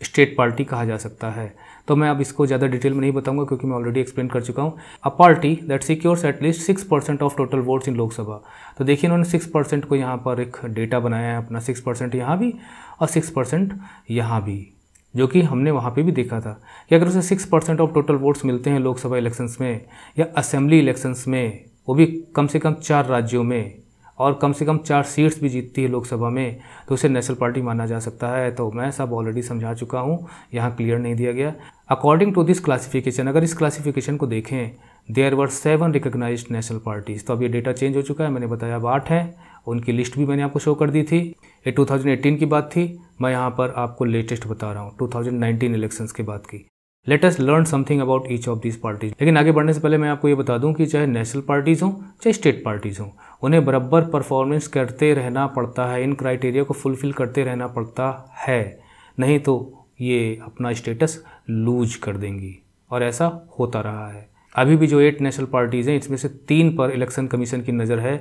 स्टेट पार्टी कहा जा सकता है। तो मैं अब इसको ज़्यादा डिटेल में नहीं बताऊँगा क्योंकि मैं ऑलरेडी एक्सप्लेन कर चुका हूँ। A party that secures at least six percent of total votes in Lok Sabha तो देखिए इन्होंने सिक्स परसेंट को यहाँ पर एक डेटा बनाया है, अपना सिक्स परसेंट यहाँ भी और सिक्स परसेंट यहाँ भी, जो कि हमने वहाँ पे भी देखा था। कि अगर उसे six percent of total votes मिलते हैं लोकसभा इलेक्शंस में या असेंबली इलेक्शंस में, वो भी कम से कम चार राज्यों में और कम से कम चार सीट्स भी जीतती है लोकसभा में तो उसे नेशनल पार्टी माना जा सकता है। तो मैं सब ऑलरेडी समझा चुका हूँ, यहाँ क्लियर नहीं दिया गया। अकॉर्डिंग टू दिस क्लासिफिकेशन अगर इस क्लासिफिकेशन को देखें there were seven recognised national parties तो अब ये डेटा चेंज हो चुका है, मैंने बताया अब आठ है। उनकी लिस्ट भी मैंने आपको शो कर दी थी। ये 2018 की बात थी। मैं यहाँ पर आपको लेटेस्ट बता रहा हूँ 2019 इलेक्शंस के बाद की। Let us learn something about each of this parties लेकिन आगे बढ़ने से पहले मैं आपको ये बता दूँ कि चाहे नेशनल पार्टीज़ हों, चाहे स्टेट पार्टीज़ हों, उन्हें बराबर परफॉर्मेंस करते रहना पड़ता है। इन क्राइटेरिया को फुलफिल करते रहना पड़ता है। नहीं तो ये अपना स्टेटस लूज कर देंगी। और ऐसा होता रहा है। अभी भी जो एट नेशनल पार्टीज़ हैं, इसमें से तीन पर इलेक्शन कमीशन की नज़र है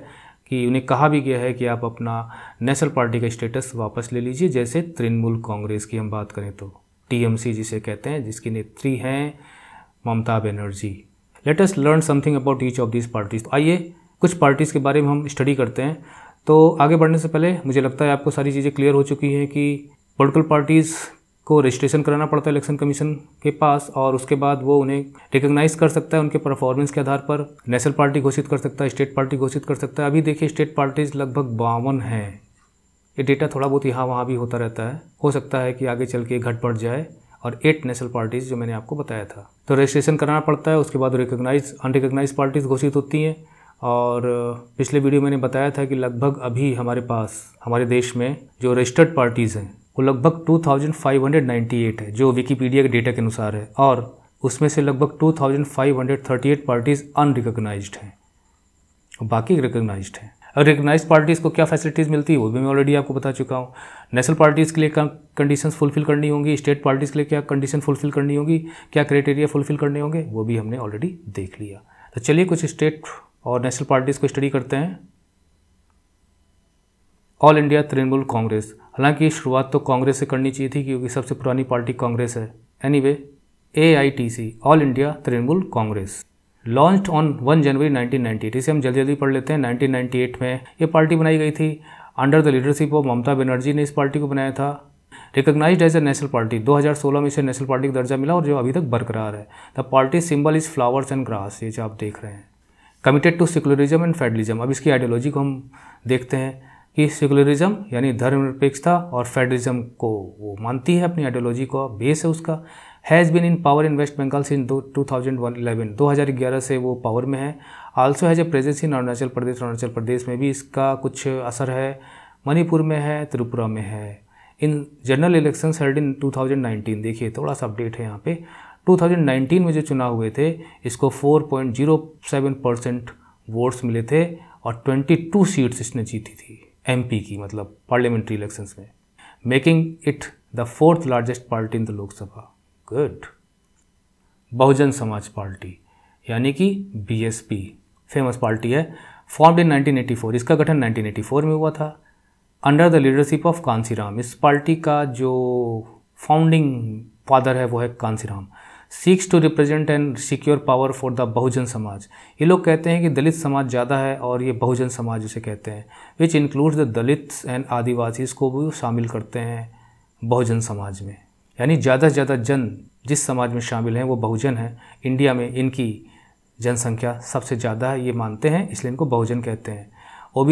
कि उन्हें कहा भी गया है कि आप अपना नेशनल पार्टी का स्टेटस वापस ले लीजिए। जैसे तृणमूल कांग्रेस की हम बात करें तो। टीएमसी जिसे कहते हैं, जिसकी नेत्री हैं Mamata Banerjee. Let us learn something about each of this parties तो आइए, कुछ पार्टीज़ के बारे में हम स्टडी करते हैं। तो आगे बढ़ने से पहले, मुझे लगता है आपको सारी चीज़ें क्लियर हो चुकी हैं कि पोलिटिकल पार्टीज़ को रजिस्ट्रेशन कराना पड़ता है इलेक्शन कमीशन के पास और उसके बाद वो उन्हें रिकग्नाइज कर सकता है, उनके परफॉर्मेंस के आधार पर। नेशनल पार्टी घोषित कर सकता है स्टेट पार्टी घोषित कर सकता है। अभी देखिए स्टेट पार्टीज़ लगभग बावन हैं। ये डेटा थोड़ा बहुत यहाँ वहाँ भी होता रहता है। हो सकता है कि आगे चल के घट बढ़ जाए और एट नेशनल पार्टीज़ जो मैंने आपको बताया था। तो रजिस्ट्रेशन कराना पड़ता है, उसके बाद रिकोगनाइज अनरिकग्नाइज पार्टीज़ घोषित होती हैं। और पिछले वीडियो मैंने बताया था कि लगभग अभी हमारे पास, हमारे देश में जो रजिस्टर्ड पार्टीज़ हैं, वो लगभग 2598 है, जो विकीपीडिया के डेटा के अनुसार है। और उसमें से लगभग 2538 पार्टीज़ अनरिकग्नाइज्ड हैं। बाकी रिकग्नाइज्ड हैं। और रिकग्नाइज पार्टीज़ को क्या फैसिलिटीज़ मिलती है, वो भी मैं ऑलरेडी आपको बता चुका हूँ। नेशनल पार्टीज़ के लिए क्या कंडीशंस फुलफिल करनी होंगी स्टेट पार्टीज़ के लिए क्या कंडीशन फुलफिल करनी होगी, क्या क्राइटेरिया फुलफिल करने होंगे, वो भी हमने ऑलरेडी देख लिया। तो चलिए कुछ स्टेट और नेशनल पार्टीज़ को स्टडी करते हैं। ऑल इंडिया तृणमूल कांग्रेस हालाँकि शुरुआत तो कांग्रेस से करनी चाहिए थी, क्योंकि सबसे पुरानी पार्टी कांग्रेस है। Anyway A I T C all India Trinamool Congress launch on 1 January 1998 इसे हम जल्दी जल्दी पढ़ लेते हैं। 1998 में ये पार्टी बनाई गई थी। Under the leadership of Mamata Banerjee ने इस पार्टी को बनाया था। Recognised as a national party 2016 में इसे नेशनल पार्टी का दर्जा मिला और जो अभी तक बरकरार है। The party symbol is flowers and grass ये जो आप देख रहे हैं। Committed to secularism and federalism अब इसकी आइडियोलॉजी को हम देखते हैं कि सेकुलरिज्म यानी धर्मनिरपेक्षता और फेडरलिज्म को वो मानती है अपनी आइडियोलॉजी को बेस है उसका। Has been in power in West Bengal since two thousand one eleven दो हज़ार ग्यारह से वो पावर में है. Also has a presence in Arunachal Pradesh Arunachal Pradesh में भी इसका कुछ असर है. मणिपुर में है, त्रिपुरा में है. In general election held in 2019 देखिए, थोड़ा सा अपडेट है यहाँ पे. 2019 में जो चुनाव हुए थे, इसको 4.07 परसेंट वोट्स मिले थे और 22 सीट्स इसने जीती थी एमपी की मतलब पार्लियामेंट्री इलेक्शंस में. Making it the fourth largest party in the Lok Sabha good. Bahujan Samaj party, यानी कि बीएसपी फ़ेमस पार्टी है फॉर्म्ड इन 1984 इसका गठन 1984 में हुआ था। Under the leadership of Kanshiram इस पार्टी का जो फाउंडिंग फादर है, वो है Kanshi Ram seeks to represent and secure power for the Bahujan Samaj. ये लोग कहते हैं कि दलित समाज ज़्यादा है और ये बहुजन समाज उसे कहते हैं which includes the Dalit and Adivasi को भी शामिल करते हैं बहुजन समाज में। यानी ज़्यादा से ज़्यादा जन जिस समाज में शामिल हैं, वो बहुजन हैं। इंडिया में इनकी जनसंख्या सबसे ज़्यादा है, ये मानते हैं, इसलिए इनको बहुजन कहते हैं। ओ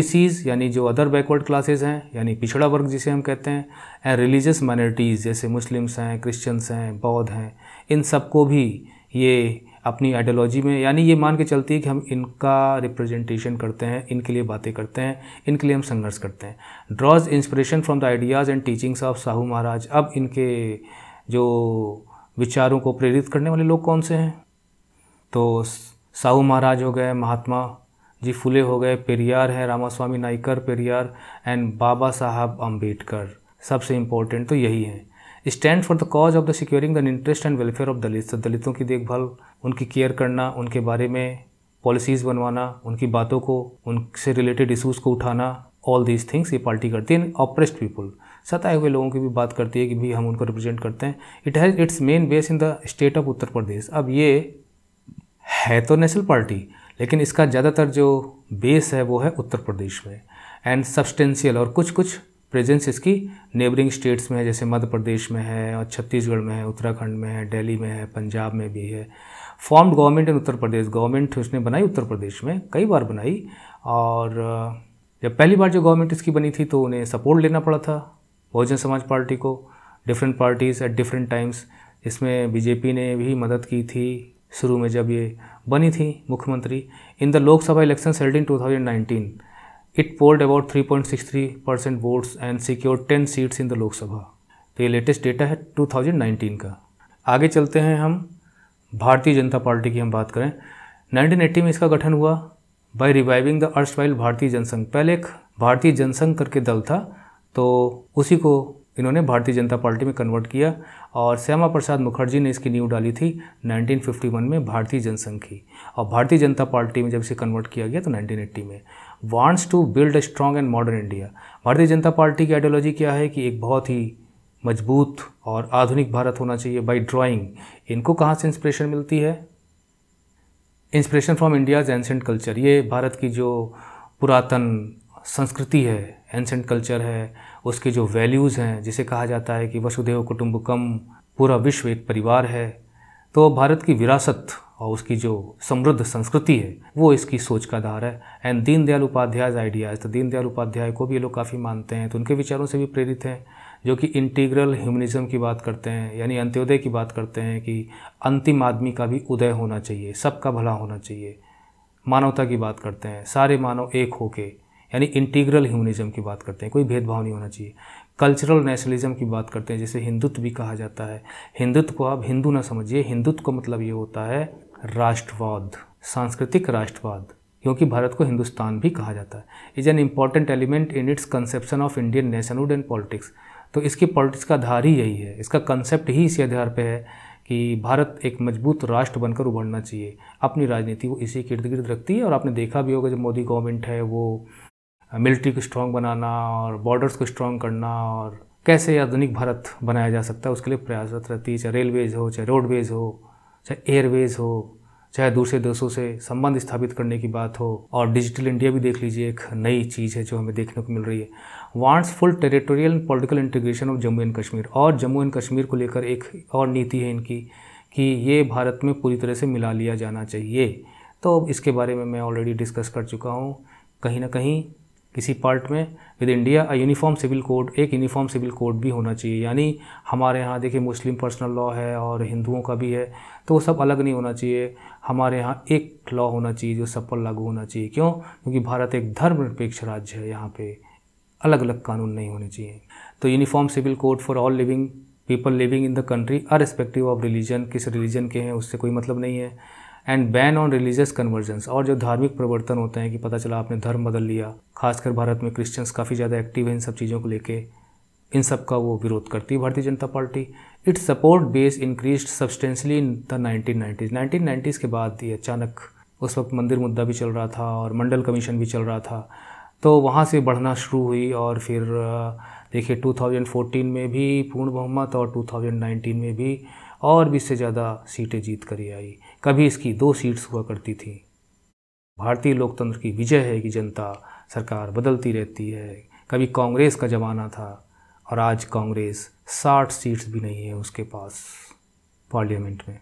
यानी जो अदर बैकवर्ड क्लासेस हैं, यानी पिछड़ा वर्ग जिसे हम कहते हैं एंड रिलीजियस माइनॉरिटीज़ जैसे मुस्लिम्स हैं क्रिश्चियंस हैं, बौद्ध हैं, इन सबको भी ये अपनी आइडियोलॉजी में, यानी ये मान के चलती है कि हम इनका रिप्रेजेंटेशन करते हैं, इनके लिए बातें करते हैं, इनके लिए हम संघर्ष करते हैं। Draws inspiration from the ideas and teachings of Sahu Maharaj अब इनके जो विचारों को प्रेरित करने वाले लोग कौन से हैं? तो साहू महाराज हो गए, महात्मा जी फुले हो गए, पेरियार है, रामास्वामी नाइकर, पेरियार एंड बाबा साहब अंबेडकर सबसे इम्पोर्टेंट तो यही है। Stand for the cause of the securing the interest and welfare of Dalit दलितों की देखभाल, उनकी केयर करना, उनके बारे में पॉलिसीज़ बनवाना, उनकी बातों को, उनसे रिलेटेड इशूज़ को उठाना ऑल दीज थिंग्स ये पार्टी करती है। ऑपरेस्ड पीपल सताए हुए लोगों की भी बात करती है कि भी हम उनको रिप्रेजेंट करते हैं। It has its main base in the state of Uttar Pradesh अब ये है तो नेशनल पार्टी लेकिन इसका ज़्यादातर जो बेस है वो है उत्तर प्रदेश में। एंड सब्सटेंशियल और कुछ कुछ प्रेजेंस इसकी नेबरिंग स्टेट्स में है, जैसे मध्य प्रदेश में है, और छत्तीसगढ़ में है, उत्तराखंड में है, दिल्ली में है, पंजाब में भी है। Formed government in Uttar Pradesh. Government उसने बनाई उत्तर प्रदेश में, कई बार बनाई, और जब पहली बार जो गवर्नमेंट इसकी बनी थी तो उन्हें सपोर्ट लेना पड़ा था बहुजन समाज पार्टी को। Different parties at different times इसमें बीजेपी ने भी मदद की थी शुरू में जब ये बनी थी मुख्यमंत्री। In the Lok Sabha election held in 2019 it polled about 3.63 percent votes and secure 10 seats in the Lok Sabha तो ये लेटेस्ट डेटा है 2019 का। आगे चलते हैं हम। भारतीय जनता पार्टी की हम बात करें। 1980 में इसका गठन हुआ बाय रिवाइविंग द अर्स्ट भारतीय जनसंघ। पहले एक भारतीय जनसंघ करके दल था तो उसी को इन्होंने भारतीय जनता पार्टी में कन्वर्ट किया और श्यामा प्रसाद मुखर्जी ने इसकी नींव डाली थी 1951 में भारतीय जनसंघ की। और भारतीय जनता पार्टी में जब इसे कन्वर्ट किया गया तो 1980 में। Wants to build a strong and modern India Bharatiya Janata party की आइडियोलॉजी क्या है कि एक बहुत ही मज़बूत और आधुनिक भारत होना चाहिए बाई ड्राइंग इनको कहाँ से इंस्परेशन मिलती है? Inspiration from India's ancient culture ये भारत की जो पुरातन संस्कृति है एंसेंट कल्चर है उसके जो वैल्यूज़ हैं, जिसे कहा जाता है कि वसुदेव कुटुंबकम पूरा विश्व एक परिवार है तो भारत की विरासत और उसकी जो समृद्ध संस्कृति है, वो इसकी सोच का आधार है। एंड दीनदयाल उपाध्याय आइडियाज़ तो दीनदयाल उपाध्याय को भी ये लोग काफ़ी मानते हैं तो उनके विचारों से भी प्रेरित हैं, जो कि इंटीग्रल ह्यूमनिज़्म की बात करते हैं, यानी अंत्योदय की बात करते हैं कि अंतिम आदमी का भी उदय होना चाहिए, सबका भला होना चाहिए। मानवता की बात करते हैं, सारे मानव एक होके यानी इंटीग्रल ह्यूमनिज़्म की बात करते हैं, कोई भेदभाव नहीं होना चाहिए। कल्चरल नेशनलिज्म की बात करते हैं, जैसे हिंदुत्व भी कहा जाता है। हिंदुत्व को आप हिंदू ना समझिए, हिंदुत्व का मतलब ये होता है राष्ट्रवाद, सांस्कृतिक राष्ट्रवाद, क्योंकि भारत को हिंदुस्तान भी कहा जाता है। Is an important element in its conception of Indian nationhood and politics. तो इसकी पॉलिटिक्स का आधार ही यही है। इसका कंसेप्ट ही इसी आधार पर है कि भारत एक मज़बूत राष्ट्र बनकर उभरना चाहिए। अपनी राजनीति वो इसी के इर्द गिर्द रखती है और आपने देखा भी होगा जब मोदी गवर्नमेंट है, वो मिलिट्री को स्ट्रॉन्ग बनाना और बॉर्डर्स को स्ट्रॉन्ग करना और कैसे आधुनिक भारत बनाया जा सकता है, उसके लिए प्रयासरत रहती है, चाहे रेलवेज़ हो, चाहे रोडवेज़ हो, चाहे एयरवेज़ हो, चाहे दूसरे देशों से संबंध स्थापित करने की बात हो। और डिजिटल इंडिया भी देख लीजिए, एक नई चीज़ है जो हमें देखने को मिल रही है। Wants full territorial and political integration of Jammu and Kashmir और जम्मू एंड कश्मीर को लेकर एक और नीति है इनकी कि ये भारत में पूरी तरह से मिला लिया जाना चाहिए। तो इसके बारे में मैं ऑलरेडी डिस्कस कर चुका हूँ। कहीं ना कहीं किसी पार्ट में with India a uniform civil code एक यूनिफॉर्म सिविल कोड भी होना चाहिए। यानी हमारे यहाँ देखिए मुस्लिम पर्सनल लॉ है और हिंदुओं का भी है तो वो सब अलग नहीं होना चाहिए। हमारे यहाँ एक लॉ होना चाहिए जो सब पर लागू होना चाहिए। क्यों? क्योंकि भारत एक धर्मनिरपेक्ष राज्य है, यहाँ पर अलग अलग कानून नहीं होने चाहिए। तो uniform civil code for all living people living in the country irrespective of religion किस रिलीजन के हैं, उससे कोई मतलब नहीं है। And ban on religious conversions और जो धार्मिक प्रवर्तन होते हैं कि पता चला आपने धर्म बदल लिया, खासकर भारत में क्रिश्चियंस काफ़ी ज़्यादा एक्टिव हैं इन सब चीज़ों को लेके, इन सब का वो विरोध करती है Bharatiya Janata party. Its support base increase substantially in the nineteen nineties nineteen nineties के बाद ये अचानक उस वक्त मंदिर मुद्दा भी चल रहा था और मंडल कमीशन भी चल रहा था। तो वहाँ से बढ़ना शुरू हुई और फिर देखिए 2014 में भी पूर्ण बहुमत और 2019 में भी और भी इससे ज़्यादा सीटें जीत कर आई। कभी इसकी दो सीट्स हुआ करती थी। भारतीय लोकतंत्र की विजय है कि जनता सरकार बदलती रहती है। कभी कांग्रेस का ज़माना था और आज कांग्रेस 60 सीट्स भी नहीं है उसके पास पार्लियामेंट में।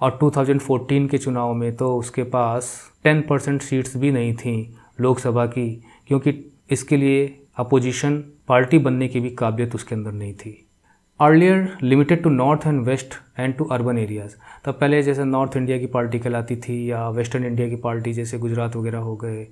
और 2014 के चुनाव में तो उसके पास 10 परसेंट सीट्स भी नहीं थी लोकसभा की, क्योंकि इसके लिए अपोजिशन पार्टी बनने की भी काबिलियत उसके अंदर नहीं थी। Earlier limited to north and west and to urban areas तब पहले जैसे नॉर्थ इंडिया की पार्टी कहलाती थी या वेस्टर्न इंडिया की पार्टी जैसे गुजरात वगैरह हो गए,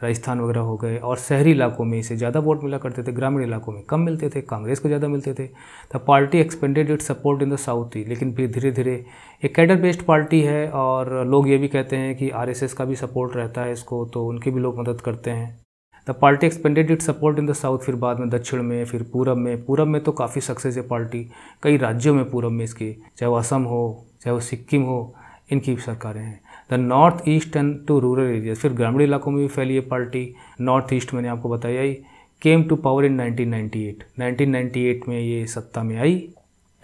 राजस्थान वगैरह हो गए और शहरी इलाकों में इसे ज़्यादा वोट मिला करते थे, ग्रामीण इलाकों में कम मिलते थे, कांग्रेस को ज़्यादा मिलते थे। The party expanded it support in the south ही, लेकिन फिर धीरे धीरे एक कैडर बेस्ड पार्टी है और लोग ये भी कहते हैं कि आर का भी सपोर्ट रहता है इसको तो उनकी भी लोग मदद करते हैं। The party expanded it support in the south फिर बाद में दक्षिण में, फिर पूरब में। पूरब में तो काफ़ी सक्सेस है पार्टी कई राज्यों में पूरब में इसकी, चाहे वो असम हो, चाहे वो सिक्किम हो, इनकी सरकारें हैं। The north east and to rural areas फिर ग्रामीण इलाकों में भी फैली है पार्टी नॉर्थ ईस्ट मैंने आपको बताया ही। केम टू पावर इन 1998 1998 में ये सत्ता में आई।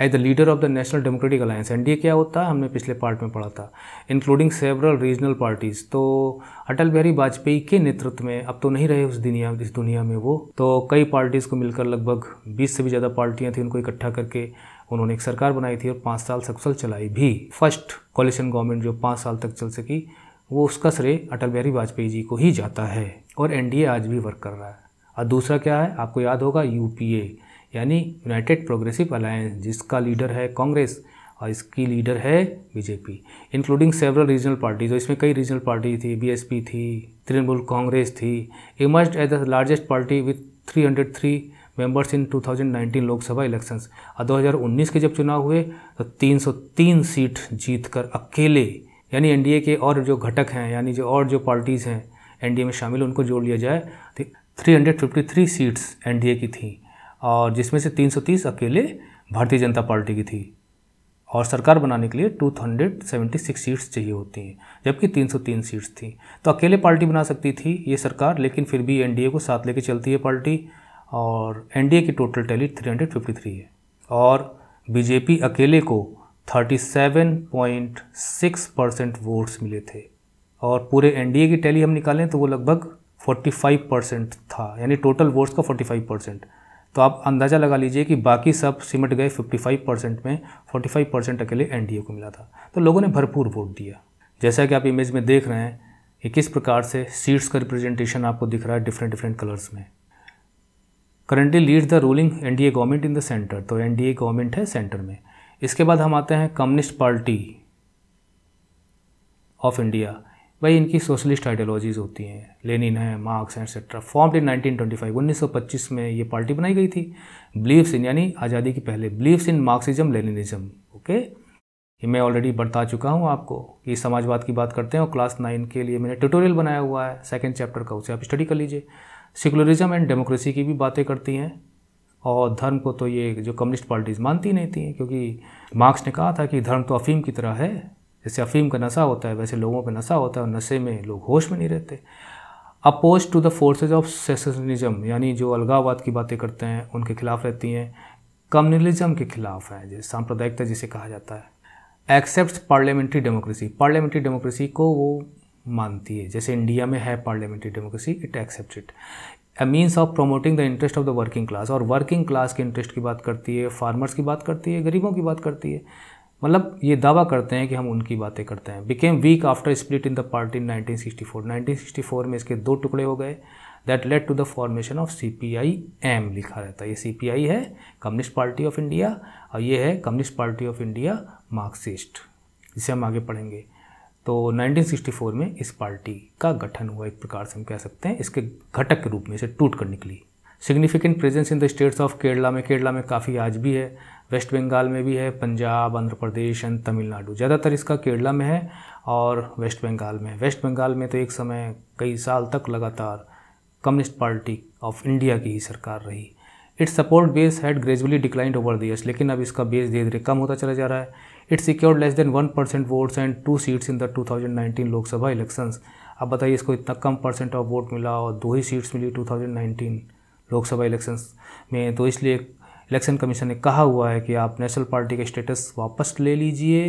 As the leader of the national democratic alliance. NDA क्या होता? है हमने पिछले पार्ट में पढ़ा था। इंक्लूडिंग सेवरल रीजनल पार्टीज़ तो अटल बिहारी वाजपेयी के नेतृत्व में, अब तो नहीं रहे उस दुनिया, इस दुनिया में वो तो कई पार्टीज़ को मिलकर लगभग 20 से भी ज़्यादा पार्टियाँ थी, उनको इकट्ठा करके उन्होंने एक सरकार बनाई थी और पाँच साल सक्सल चलाई भी। फ़र्स्ट कॉलिशन गवर्नमेंट जो पाँच साल तक चल सकी, वो उसका श्रेय अटल बिहारी वाजपेयी जी को ही जाता है। और एनडीए आज भी वर्क कर रहा है। और दूसरा क्या है? आपको याद होगा यूपीए यानी यूनाइटेड प्रोग्रेसिव अलायंस जिसका लीडर है कांग्रेस और इसकी लीडर है BJP including several regional parties इसमें कई रीजनल पार्टी थी बीएसपी थी, तृणमूल कांग्रेस थी। Emerge as the largest party with 303 members in 2019 Lok Sabha elections और 2019 के जब चुनाव हुए तो 303 सीट जीतकर अकेले, यानी एनडीए के और जो घटक हैं, यानी जो और जो पार्टीज़ हैं एनडीए में शामिल उनको जोड़ लिया जाए। तो 353 सीट्स एनडीए की थी। और जिसमें से 330 अकेले भारतीय जनता पार्टी की थी। और सरकार बनाने के लिए 276 सीट्स चाहिए होती हैं, जबकि 303 सीट्स थी। तो अकेले पार्टी बना सकती थी ये सरकार, लेकिन फिर भी एनडीए को साथ लेके चलती है पार्टी, और एनडीए की टोटल टैली 353 है। और बीजेपी अकेले को 37.6 परसेंट वोट्स मिले थे। और पूरे एनडीए की टैली हम निकालें तो वो लगभग 45 परसेंट था, यानी टोटल वोट्स का 45 परसेंट। तो आप अंदाज़ा लगा लीजिए कि बाकी सब सिमट गए 55 परसेंट में 45 परसेंट अकेले एनडीए को मिला था। तो लोगों ने भरपूर वोट दिया। जैसा कि आप इमेज में देख रहे हैं कि किस प्रकार से सीट्स का रिप्रेजेंटेशन आपको दिख रहा है डिफरेंट डिफरेंट कलर्स में। Currently lead the ruling NDA government in the centre तो एनडीए गवर्नमेंट है सेंटर में। इसके बाद हम आते हैं कम्युनिस्ट पार्टी ऑफ़ इंडिया भाई, इनकी सोशलिस्ट आइडियोलॉजीज़ होती हैं। लेनिन है मार्क्स एक्सेट्रा फॉर्म्ड इन 1925 1925 में ये पार्टी बनाई गई थी। बिलीव्स इन यानी आज़ादी के पहले। Believes in Marxism Leninism okay ये मैं ऑलरेडी बता चुका हूँ आपको। कि समाजवाद की बात करते हैं और क्लास नाइन के लिए मैंने ट्यूटोरियल बनाया हुआ है। सेकेंड चैप्टर का, उसे आप स्टडी कर लीजिए। सेकुलरिज्म एंड डेमोक्रेसी की भी बातें करती हैं। और धर्म को तो ये जो कम्युनिस्ट पार्टीज़ मानती नहीं थी, क्योंकि मार्क्स ने कहा था कि धर्म तो अफीम की तरह है। जैसे अफीम का नशा होता है, वैसे लोगों पर नशा होता है और नशे में लोग होश में नहीं रहते। Oppose to the forces of secessionism यानी जो अलगाववाद की बातें करते हैं, उनके खिलाफ रहती हैं। कम्युनलिज्म के खिलाफ है, जैसे सांप्रदायिकता जिसे कहा जाता है। Accept parliamentary democracy parliamentary democracy को वो मानती है। जैसे इंडिया में है parliamentary democracy it accept it a means of promoting the interest of the working class और वर्किंग क्लास के इंटरेस्ट की बात करती है फार्मर्स की बात करती है, गरीबों की बात करती है। मतलब ये दावा करते हैं कि हम उनकी बातें करते हैं। Became weak after split in the party in 1964 1964 में इसके दो टुकड़े हो गए। That led to the formation of C P I M लिखा रहता है। ये सी पी आई है कम्युनिस्ट पार्टी ऑफ़ इंडिया और ये है communist party of India Marxist जिसे हम आगे पढ़ेंगे। तो 1964 में इस पार्टी का गठन हुआ एक प्रकार से हम कह सकते हैं। इसके घटक के रूप में इसे टूट कर निकली। Significant presence in the states of Kerala में केरला में काफ़ी आज भी है। वेस्ट बंगाल में भी है, पंजाब, आंध्र प्रदेश एंड तमिलनाडु। ज़्यादातर इसका केरला में है और वेस्ट बंगाल में। वेस्ट बंगाल में तो एक समय कई साल तक लगातार कम्युनिस्ट पार्टी ऑफ़ इंडिया की ही सरकार रही। Its support base had gradually declined over the years लेकिन अब इसका बेस धीरे धीरे कम होता चला जा रहा है। It secured less than one percent votes and two seats in the 2019 Lok Sabha elections. अब बताइए इसको इतना कम परसेंट ऑफ़ वोट मिला और दो ही सीट्स मिली 2019 लोकसभा इलेक्शंस में तो इसलिए इलेक्शन कमीशन ने कहा हुआ है कि आप नेशनल पार्टी का स्टेटस वापस ले लीजिए।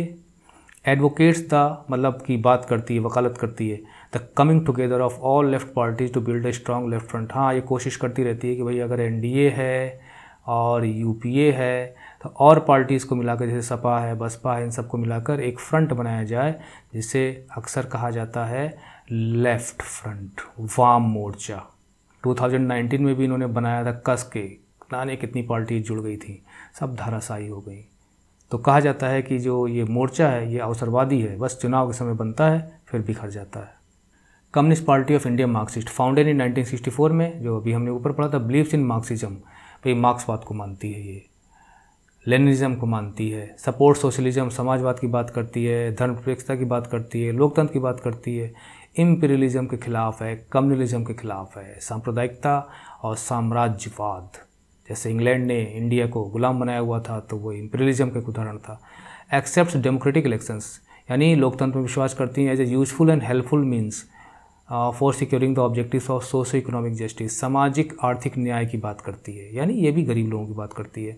एडवोकेट्स द मतलब की बात करती है, वकालत करती है। The coming together of all left parties to build a strong left front हाँ ये कोशिश करती रहती है कि भाई अगर एनडीए है और यूपीए है तो और पार्टीज़ को मिलाकर, जैसे सपा है, बसपा है, इन सबको मिलाकर एक फ्रंट बनाया जाए, जिसे अक्सर कहा जाता है लेफ़्ट फ्रंट वाम मोर्चा। 2019 में भी इन्होंने बनाया था कस के। जाने कितनी पार्टी जुड़ गई थी, सब धाराशाही हो गई। तो कहा जाता है कि जो ये मोर्चा है, ये अवसरवादी है, बस चुनाव के समय बनता है, फिर बिखर जाता है। Communist party of India Marxist, founded in 1964 में, जो अभी हमने ऊपर पढ़ा था, बिलीव्स इन मार्क्सिज्म, भाई मार्क्सवाद को मानती है ये। लेनिज्म को मानती है, सपोर्ट सोशलिज्म, समाजवाद की बात करती है, धर्मनिरपेक्षता की बात करती है, लोकतंत्र की बात करती है, इम्पीरियलिज्म के खिलाफ है, कम्युनलिज्म के खिलाफ है, सांप्रदायिकता और साम्राज्यवाद। जैसे इंग्लैंड ने इंडिया को गुलाम बनाया हुआ था तो वो इम्पीरियलिज्म का एक उदाहरण था। एक्सेप्ट डेमोक्रेटिक इलेक्शंस यानी लोकतंत्र में विश्वास करती हैं as a useful and helpful means for securing the objectives of socio economic justice सामाजिक, आर्थिक न्याय की बात करती है। यानी ये भी गरीब लोगों की बात करती है।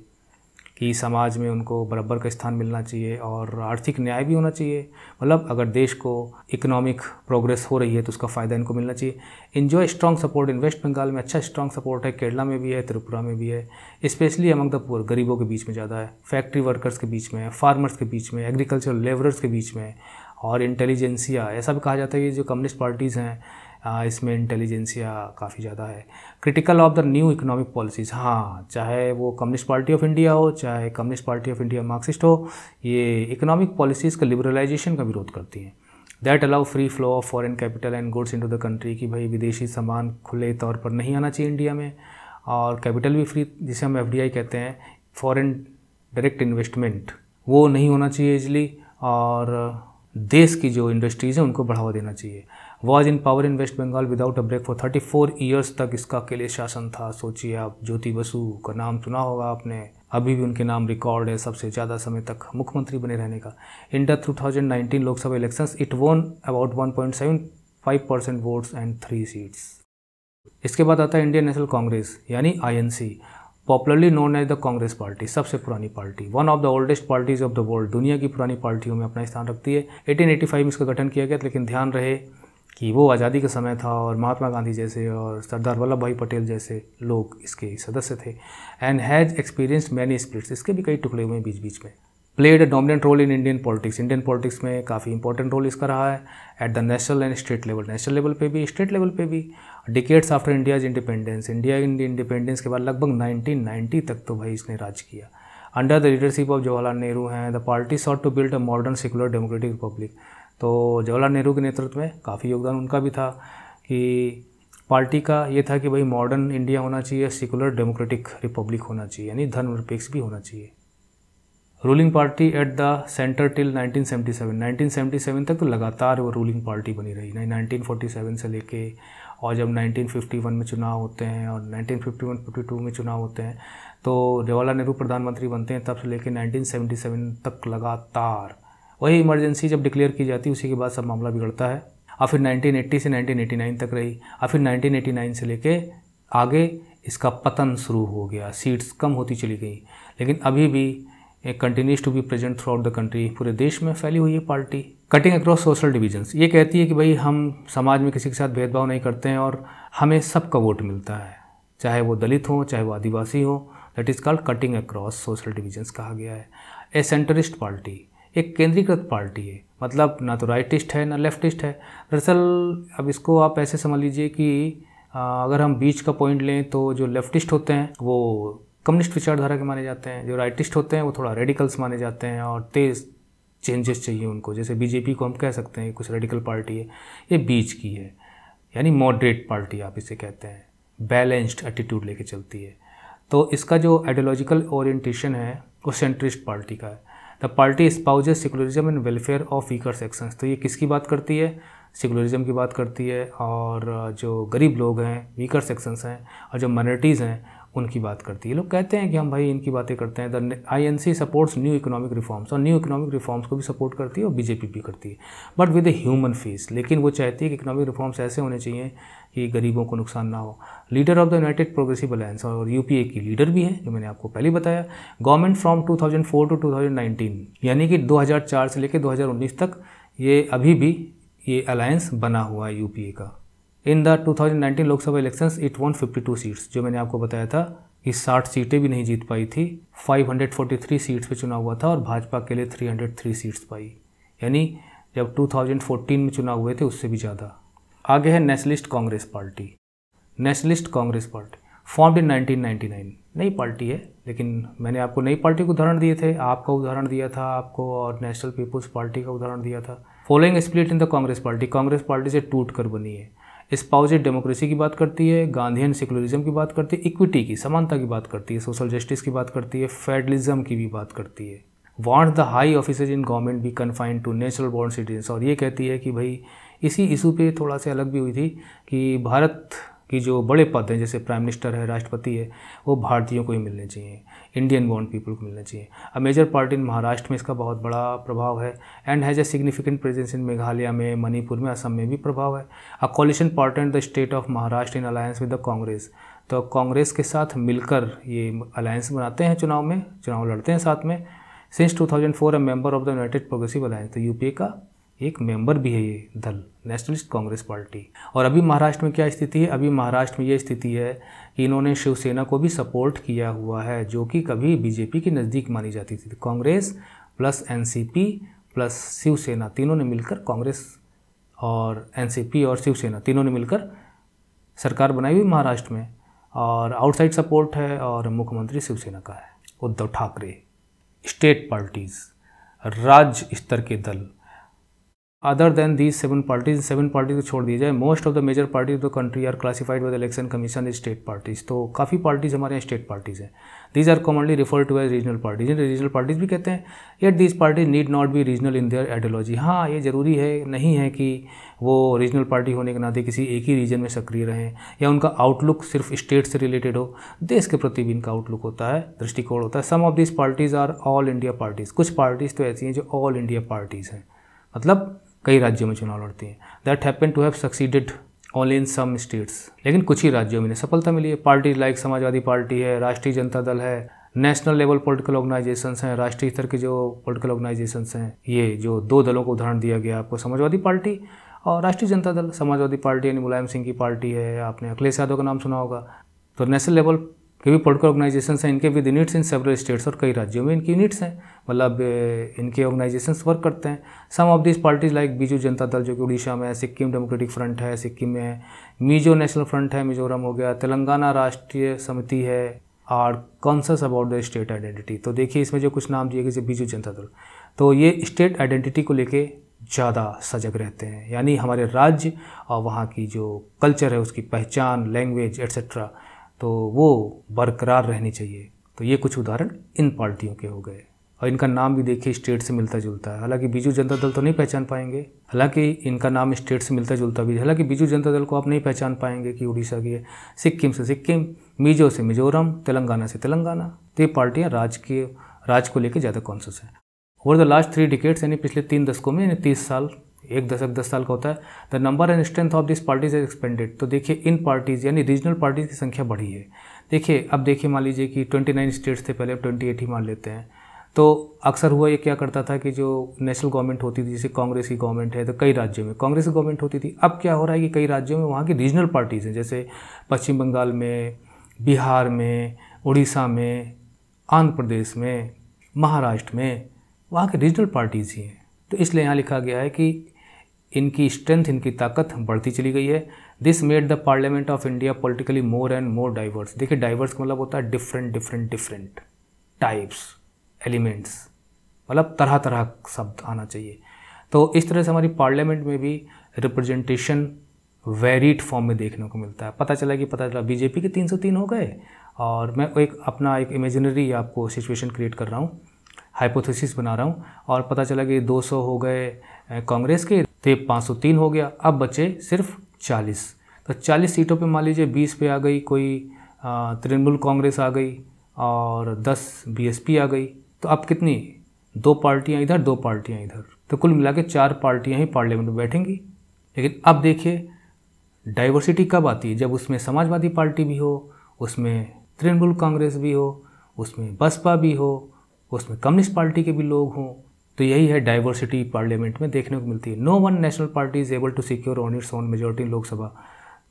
कि समाज में उनको बराबर का स्थान मिलना चाहिए और आर्थिक न्याय भी होना चाहिए। मतलब अगर देश को इकोनॉमिक प्रोग्रेस हो रही है तो उसका फ़ायदा इनको मिलना चाहिए। Enjoy strong support in West Bengal में अच्छा स्ट्रॉन्ग सपोर्ट है, केरला में भी है, त्रिपुरा में भी है। स्पेशली अमंग द पुअर गरीबों के बीच में ज़्यादा है। फैक्ट्री वर्कर्स के बीच में फार्मर्स के बीच में एग्रीकल्चर लेबरर्स के बीच में और इंटेलिजेंसिया ऐसा भी कहा जाता है कि जो कम्युनिस्ट पार्टीज़ हैं इसमें इंटेलिजेंसिया काफ़ी ज़्यादा है। Critical of the new economic policies हाँ चाहे वो कम्युनिस्ट पार्टी ऑफ़ इंडिया हो, चाहे communist party of India Marxist हो, ये इकोनॉमिक पॉलिसीज़ का लिबरलाइजेशन का विरोध करती हैं। That allow free flow of foreign capital and goods into the country कि भाई विदेशी सामान खुले तौर पर नहीं आना चाहिए इंडिया में। और कैपिटल भी फ्री जिसे हम एफडीआई कहते हैं फॉरेन डायरेक्ट इन्वेस्टमेंट वो नहीं होना चाहिए इजली और देश की जो इंडस्ट्रीज़ हैं, उनको बढ़ावा देना चाहिए। Was in power in West Bengal without a break for thirty four years तक इसका अकेले शासन था। सोचिए आप, ज्योति बसु का नाम सुना होगा आपने। अभी भी उनके नाम रिकॉर्ड है सबसे ज़्यादा समय तक मुख्यमंत्री बने रहने का। The two thousand nineteen Lok Sabha elections it won about one point seven five percent votes and three seats इसके बाद आता है इंडियन नेशनल कांग्रेस यानी INC popularly known as the Congress party सबसे पुरानी party one of the oldest parties of the world दुनिया की पुरानी पार्टियों में अपना स्थान रखती है। 1885 में इसका गठन किया गया, लेकिन ध्यान रहे कि वो आज़ादी का समय था और महात्मा गांधी जैसे और सरदार वल्लभ भाई पटेल जैसे लोग इसके सदस्य थे। And has experience many splits इसके भी कई टुकड़े हुए बीच बीच में। Played a dominant role in Indian politics Indian politics में काफ़ी इंपॉर्टेंट रोल इसका रहा है। At the national and state level national level पे भी स्टेट लेवल पे भी। Decades after India's independence India independence के बाद लगभग 1990 तक तो भाई इसने राज किया। Under the leadership of Jawaharlal Nehru हैं। The party sought to build a modern secular democratic republic तो जवाहरलाल नेहरू के नेतृत्व में काफ़ी योगदान उनका भी था कि पार्टी का ये था कि भाई मॉडर्न इंडिया होना चाहिए सेकुलर डेमोक्रेटिक रिपब्लिक होना चाहिए, यानी धर्मनिरपेक्ष भी होना चाहिए। Ruling party at the centre till 1977 1977 तक तो लगातार वो रूलिंग पार्टी बनी रही, नहीं 1947 से लेके और जब 1951 में चुनाव होते हैं और 1951-52 में चुनाव होते हैं तो जवाहरलाल नेहरू प्रधानमंत्री बनते हैं तब से लेके 1977 तक लगातार वही इमरजेंसी जब डिक्लेयर की जाती है, उसी के बाद सब मामला बिगड़ता है। और फिर 1980 से 1989 तक रही। और फिर 1989 से लेके आगे इसका पतन शुरू हो गया। सीट्स कम होती चली गई। लेकिन अभी भी continues to be present throughout the country पूरे देश में फैली हुई है party. Cutting across social divisions ये कहती है कि भाई, हम समाज में किसी के साथ भेदभाव नहीं करते हैं और हमें सबका वोट मिलता है। चाहे वो दलित हो, चाहे वो आदिवासी हो that is called cutting across social divisions कहा गया है। ए सेंटरिस्ट पार्टी एक केंद्रीकृत पार्टी है। मतलब ना तो राइटिस्ट है, ना लेफ्टिस्ट है। दरअसल, अब इसको आप ऐसे समझ लीजिए कि अगर हम बीच का पॉइंट लें तो जो लेफ्टिस्ट होते हैं, वो कम्युनिस्ट विचारधारा के माने जाते हैं। जो राइटिस्ट होते हैं, वो थोड़ा रेडिकल्स माने जाते हैं और तेज़ चेंजेस चाहिए उनको। जैसे बीजेपी को हम कह सकते हैं कुछ रेडिकल पार्टी है। ये बीच की है। यानी मॉडरेट पार्टी आप इसे कहते हैं। बैलेंस्ड एटीट्यूड लेके चलती है। तो इसका जो आइडियोलॉजिकल ओरिएंटेशन है, वो सेंट्रिस्ट पार्टी का है। The party espouses secularism and welfare of weaker sections. तो ये किसकी बात करती है? सेकुलरिज्म की बात करती है और जो गरीब लोग हैं, वीकर सेक्शंस हैं और जो माइनॉरिटीज़ हैं उनकी बात करती है। लोग कहते हैं कि हम भाई इनकी बातें करते हैं। The I N C supports new economic reforms और न्यू इकोनॉमिक रिफॉर्म्स को भी सपोर्ट करती है और बीजेपी भी करती है। But with a human face लेकिन वो चाहती है कि इकोनॉमिक रिफॉर्म्स ऐसे होने चाहिए कि गरीबों को नुकसान ना हो। Leader of the united progressive alliance और यूपीए की लीडर भी है, जो मैंने आपको पहले बताया। गवर्नमेंट फ्रॉम 2004 टू 2019 यानी कि 2004 से लेकर 2019 तक ये अभी भी ये अलायंस बना हुआ है यूपीए का। In the 2019 Lok Sabha elections it won 52 seats जो मैंने आपको बताया था कि 60 सीटें भी नहीं जीत पाई थी। 543 सीट्स पे चुनाव हुआ था और भाजपा के लिए 303 सीट्स पाई। यानी जब 2014 में चुनाव हुए थे, उससे भी ज़्यादा। आगे है nationalist Congress party. Nationalist Congress party formed in 1999 नई पार्टी है, लेकिन मैंने आपको नई पार्टी को उदाहरण दिए थे। आपका उदाहरण दिया था, आपको और नेशनल पीपुल्स पार्टी का उदाहरण दिया था। Following split in the Congress party Congress party से टूट कर बनी है। स्पाउजेड डेमोक्रेसी की बात करती है गांधीन सेकुलरिज्म की बात करती है, इक्विटी की, समानता की बात करती है, सोशल जस्टिस की बात करती है, फेडरलिज्म की भी बात करती है। Want the high officers in government be confined to natural born citizen और ये कहती है कि भाई, इसी इशू पे थोड़ा सा अलग भी हुई थी कि भारत की जो बड़े पद हैं, जैसे प्राइम मिनिस्टर है, राष्ट्रपति है, वो भारतीयों को ही मिलने चाहिए। इंडियन बॉर्न पीपल को मिलना चाहिए। A major part in Maharashtra में इसका बहुत बड़ा प्रभाव है and has a significant presence in Meghalaya में, मणिपुर में, असम में भी प्रभाव है। A coalition partner the state of Maharashtra in alliance with the Congress तो कांग्रेस के साथ मिलकर ये अलायंस बनाते हैं चुनाव में, चुनाव लड़ते हैं साथ में। Since 2004 a member of the united progressive alliance तो यूपीए का एक मेंबर भी है ये दल नेशनलिस्ट कांग्रेस पार्टी और अभी महाराष्ट्र में क्या स्थिति है? अभी महाराष्ट्र में ये स्थिति है इन्होंने शिवसेना को भी सपोर्ट किया हुआ है, जो कि कभी बीजेपी के नज़दीक मानी जाती थी। Congress plus NCP plus Shiv Sena तीनों ने मिलकर कांग्रेस और एनसीपी और शिवसेना तीनों ने मिलकर सरकार बनाई हुई महाराष्ट्र में, और आउटसाइड सपोर्ट है और मुख्यमंत्री शिवसेना का है। उद्धव ठाकरे, स्टेट पार्टीज़, राज्य स्तर के दल other than these seven parties seven parties को छोड़ दिया जाए most of the major parties of the country are classified by election commission is state parties तो काफ़ी पार्टीज़ हमारे यहाँ स्टेट पार्टीज़ हैं। These are commonly refer to as regional parties in regional parties भी कहते हैं yet these parties need not be regional in their ideology हाँ ये ज़रूरी है, नहीं है कि वो रीजनल पार्टी होने के नाते किसी एक ही रीजन में सक्रिय रहें, या उनका आउटलुक सिर्फ़ स्टेट से रिलेटेड हो। देश के प्रति भी इनका आउटलुक होता है, दृष्टिकोण होता है। Some of this parties are all India parties कुछ पार्टीज़ तो ऐसी हैं जो ऑल इंडिया पार्टीज़ हैं। मतलब कई राज्यों में चुनाव लड़ती हैं। That happen to have succeeded only in some states लेकिन कुछ ही राज्यों में सफलता मिली है। पार्टी लाइक समाजवादी पार्टी है, राष्ट्रीय जनता दल है नेशनल लेवल पॉलिटिकल ऑर्गेनाइजेशंस हैं, राष्ट्रीय स्तर के जो पॉलिटिकल ऑर्गेनाइजेशंस हैं, ये जो दो दलों को उदाहरण दिया गया, आपको समाजवादी पार्टी और राष्ट्रीय जनता दल। समाजवादी पार्टी यानी मुलायम सिंह की पार्टी है, आपने अखिलेश यादव का नाम सुना होगा। तो नेशनल लेवल के भी पोलिटिकल ऑर्गेनाइजेशन हैं, इनके with units in several states और कई राज्यों में इनकी यूनिट्स हैं। मतलब इनके ऑर्गेनाइजेशन वर्क करते हैं। Some of this parties like Biju Janata Dal जो कि उड़ीसा में है सिक्किम डेमोक्रेटिक फ्रंट है सिक्किम में है मीजो नेशनल फ्रंट है मिजोरम हो गया तेलंगाना राष्ट्रीय समिति है are conscious about the state identity तो देखिए इसमें जो कुछ नाम दिए गए जैसे बीजू जनता दल तो ये स्टेट आइडेंटिटी को लेके ज़्यादा सजग रहते हैं। यानी हमारे राज्य और वहाँ की जो कल्चर है, उसकी पहचान लैंग्वेज एट्सेट्रा तो वो बरकरार रहनी चाहिए। तो ये कुछ उदाहरण इन पार्टियों के हो गए। और इनका नाम भी देखिए, स्टेट से मिलता जुलता है। हालाँकि बीजू जनता दल तो नहीं पहचान पाएँगे। हालाँकि इनका नाम स्टेट से मिलता जुलता भी है। हालाँकि बीजू जनता दल को आप नहीं पहचान पाएँगे कि उड़ीसा की है सिक्किम से सिक्किम, मिजो से मिजोरम, तेलंगाना से तेलंगाना। तो ये पार्टियाँ राज्य के राज्य को लेकर ज़्यादा कॉन्शस हैं। Over the last three decades यानी पिछले तीन दशकों में, यानी तीस साल एक दशक दस साल का होता है। The number and strength of this parties is expanded तो देखिए, इन पार्टीज़ यानी रीजनल पार्टीज़ की संख्या बढ़ी है। देखिए, अब देखिए, मान लीजिए कि 29 स्टेट्स थे पहले, अब 28 ही मान लेते हैं। तो अक्सर हुआ ये क्या करता था कि जो नेशनल गवर्नमेंट होती थी, जैसे कांग्रेस की गवर्नमेंट है तो कई राज्यों में कांग्रेस की गवर्नमेंट होती थी। अब क्या हो रहा है कि कई राज्यों में वहाँ की रीजनल पार्टीज़ हैं, जैसे पश्चिम बंगाल में, बिहार में, उड़ीसा में, आंध्र प्रदेश में, महाराष्ट्र में, वहाँ के रीजनल पार्टीज़ ही हैं। तो इसलिए यहाँ लिखा गया है कि इनकी स्ट्रेंथ, इनकी ताकत बढ़ती चली गई है। This made the parliament of India politically more and more diverse देखिए डाइवर्स का मतलब होता है different different different types elements मतलब तरह तरह शब्द आना चाहिए। तो इस तरह से हमारी पार्लियामेंट में भी रिप्रेजेंटेशन वेरिड फॉर्म में देखने को मिलता है। पता चला कि पता चला बीजेपी के 303 हो गए। और मैं एक अपना एक इमेजिनरी आपको सिचुएशन क्रिएट कर रहा हूँ। हाइपोथेसिस बना रहा हूँ। और पता चला कि 200 हो गए कांग्रेस के सौ तीन हो गया, अब बचे सिर्फ़ चालीस। तो चालीस सीटों पे मान लीजिए बीस पे आ गई कोई तृणमूल कांग्रेस आ गई और दस बीएसपी आ गई तो अब कितनी? दो पार्टियाँ इधर, दो पार्टियाँ इधर। तो कुल मिला के चार पार्टियाँ ही पार्लियामेंट में बैठेंगी। लेकिन अब देखिए डाइवर्सिटी कब आती है? जब उसमें समाजवादी पार्टी भी हो, उसमें तृणमूल कांग्रेस भी हो, उसमें बसपा भी हो, उसमें कम्युनिस्ट पार्टी के भी लोग हों तो यही है डाइवर्सिटी पार्लियामेंट में देखने को मिलती है। No one national party is able to secure on its own majority in Lok Sabha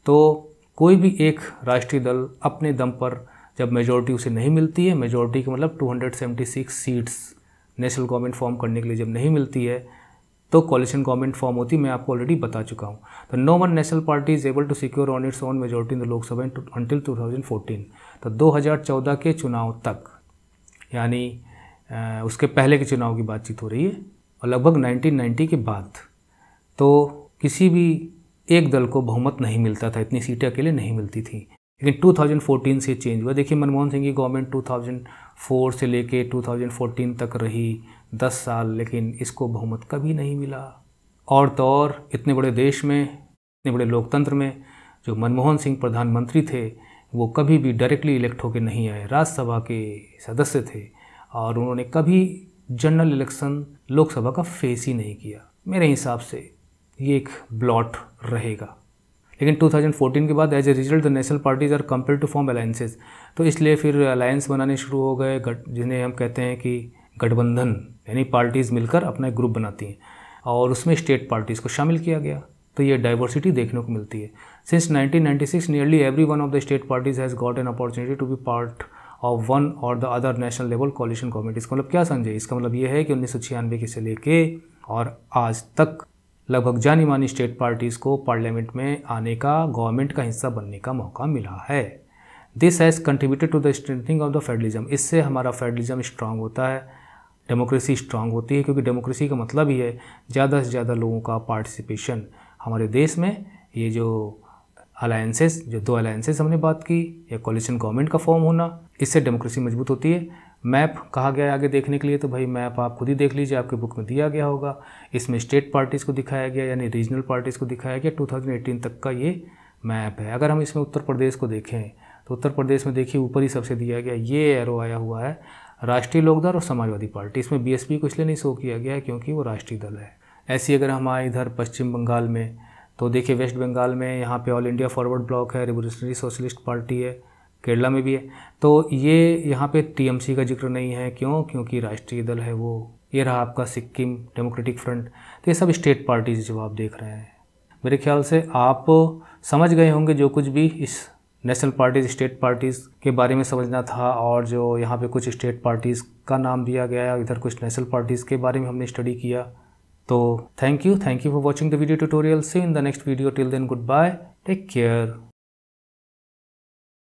तो कोई भी एक राष्ट्रीय दल अपने दम पर जब मेजोरिटी उसे नहीं मिलती है मेजोरिटी का मतलब 276 सीट्स नेशनल गवर्नमेंट फॉर्म करने के लिए जब नहीं मिलती है तो कॉलिशन गवर्नमेंट फॉर्म होती मैं आपको ऑलरेडी बता चुका हूँ। तो no one national party is able to secure on its own majority in the Lok Sabha until 2014 तो 2014 के चुनाव तक, यानी उसके पहले के चुनाव की बातचीत हो रही है और लगभग 1990 के बाद तो किसी भी एक दल को बहुमत नहीं मिलता था, इतनी सीटें अकेले नहीं मिलती थी। लेकिन 2014 से चेंज हुआ। देखिए, मनमोहन सिंह की गवर्नमेंट 2004 से लेके 2014 तक रही 10 साल, लेकिन इसको बहुमत कभी नहीं मिला। और तो और, इतने बड़े देश में, इतने बड़े लोकतंत्र में जो मनमोहन सिंह प्रधानमंत्री थे, वो कभी भी डायरेक्टली इलेक्ट होकर नहीं आए। राज्यसभा के सदस्य थे। और उन्होंने कभी जनरल इलेक्शन लोकसभा का फेस ही नहीं किया। मेरे हिसाब से ये एक ब्लॉट रहेगा। लेकिन 2014 के बाद as a result the national parties are compare to form alliances तो इसलिए फिर अलायंस बनाने शुरू हो गए जिन्हें हम कहते हैं कि गठबंधन, यानी पार्टीज़ मिलकर अपना एक ग्रुप बनाती हैं। और उसमें स्टेट पार्टीज़ को शामिल किया गया। तो ये डाइवर्सिटी देखने को मिलती है। Since 1996 nearly every one of the state parties has got an opportunity to be part of one or the other national level coalition government इसका मतलब क्या समझे इसका मतलब ये है कि उन्नीस सौ छियानवे के से लेके और आज तक लगभग जानी मानी स्टेट पार्टीज़ को पार्लियामेंट में आने का गवर्नमेंट का हिस्सा बनने का मौका मिला है। This has contributed to the strengthening of the federalism इससे हमारा फेडरलिज्म स्ट्रांग होता है डेमोक्रेसी स्ट्रांग होती है, क्योंकि डेमोक्रेसी का मतलब ही है, ज़्यादा से ज़्यादा लोगों का पार्टिसिपेशन हमारे देश में, ये जो अलायंसेस जो दो अलायंसेस हमने बात की, या कॉलिशन गवर्नमेंट का फॉर्म होना, इससे डेमोक्रेसी मज़बूत होती है। मैप कहा गया है आगे देखने के लिए तो भाई मैप आप खुद ही देख लीजिए, आपके बुक में दिया गया होगा। इसमें स्टेट पार्टीज़ को दिखाया गया, यानी रीजनल पार्टीज़ को दिखाया गया। 2018 तक का ये मैप है। अगर हम इसमें उत्तर प्रदेश को देखें तो उत्तर प्रदेश में देखिए ऊपर ही सबसे दिया गया, ये एरो आया हुआ है। राष्ट्रीय लोकदल और समाजवादी पार्टी। इसमें बी को इसलिए नहीं शो किया गया है क्योंकि वो राष्ट्रीय दल है। ऐसी अगर हम आए इधर पश्चिम बंगाल में तो देखिए, वेस्ट बंगाल में यहाँ पे ऑल इंडिया फॉरवर्ड ब्लॉक है रिवोल्यूशनरी सोशलिस्ट पार्टी है, केरला में भी है। तो ये यहाँ पे टीएमसी का ज़िक्र नहीं है। क्यों? क्योंकि राष्ट्रीय दल है वो। ये रहा आपका सिक्किम डेमोक्रेटिक फ्रंट तो ये सब स्टेट पार्टीज़ जो आप देख रहे हैं। मेरे ख्याल से आप समझ गए होंगे जो कुछ भी इस नेशनल पार्टीज़ स्टेट पार्टीज़ के बारे में समझना था और जो यहाँ पे कुछ स्टेट पार्टीज़ का नाम दिया गया इधर कुछ नेशनल पार्टीज़ के बारे में हमने स्टडी किया। So thank you. Thank you for watching the video tutorial. See you in the next video. Till then, goodbye. Take care.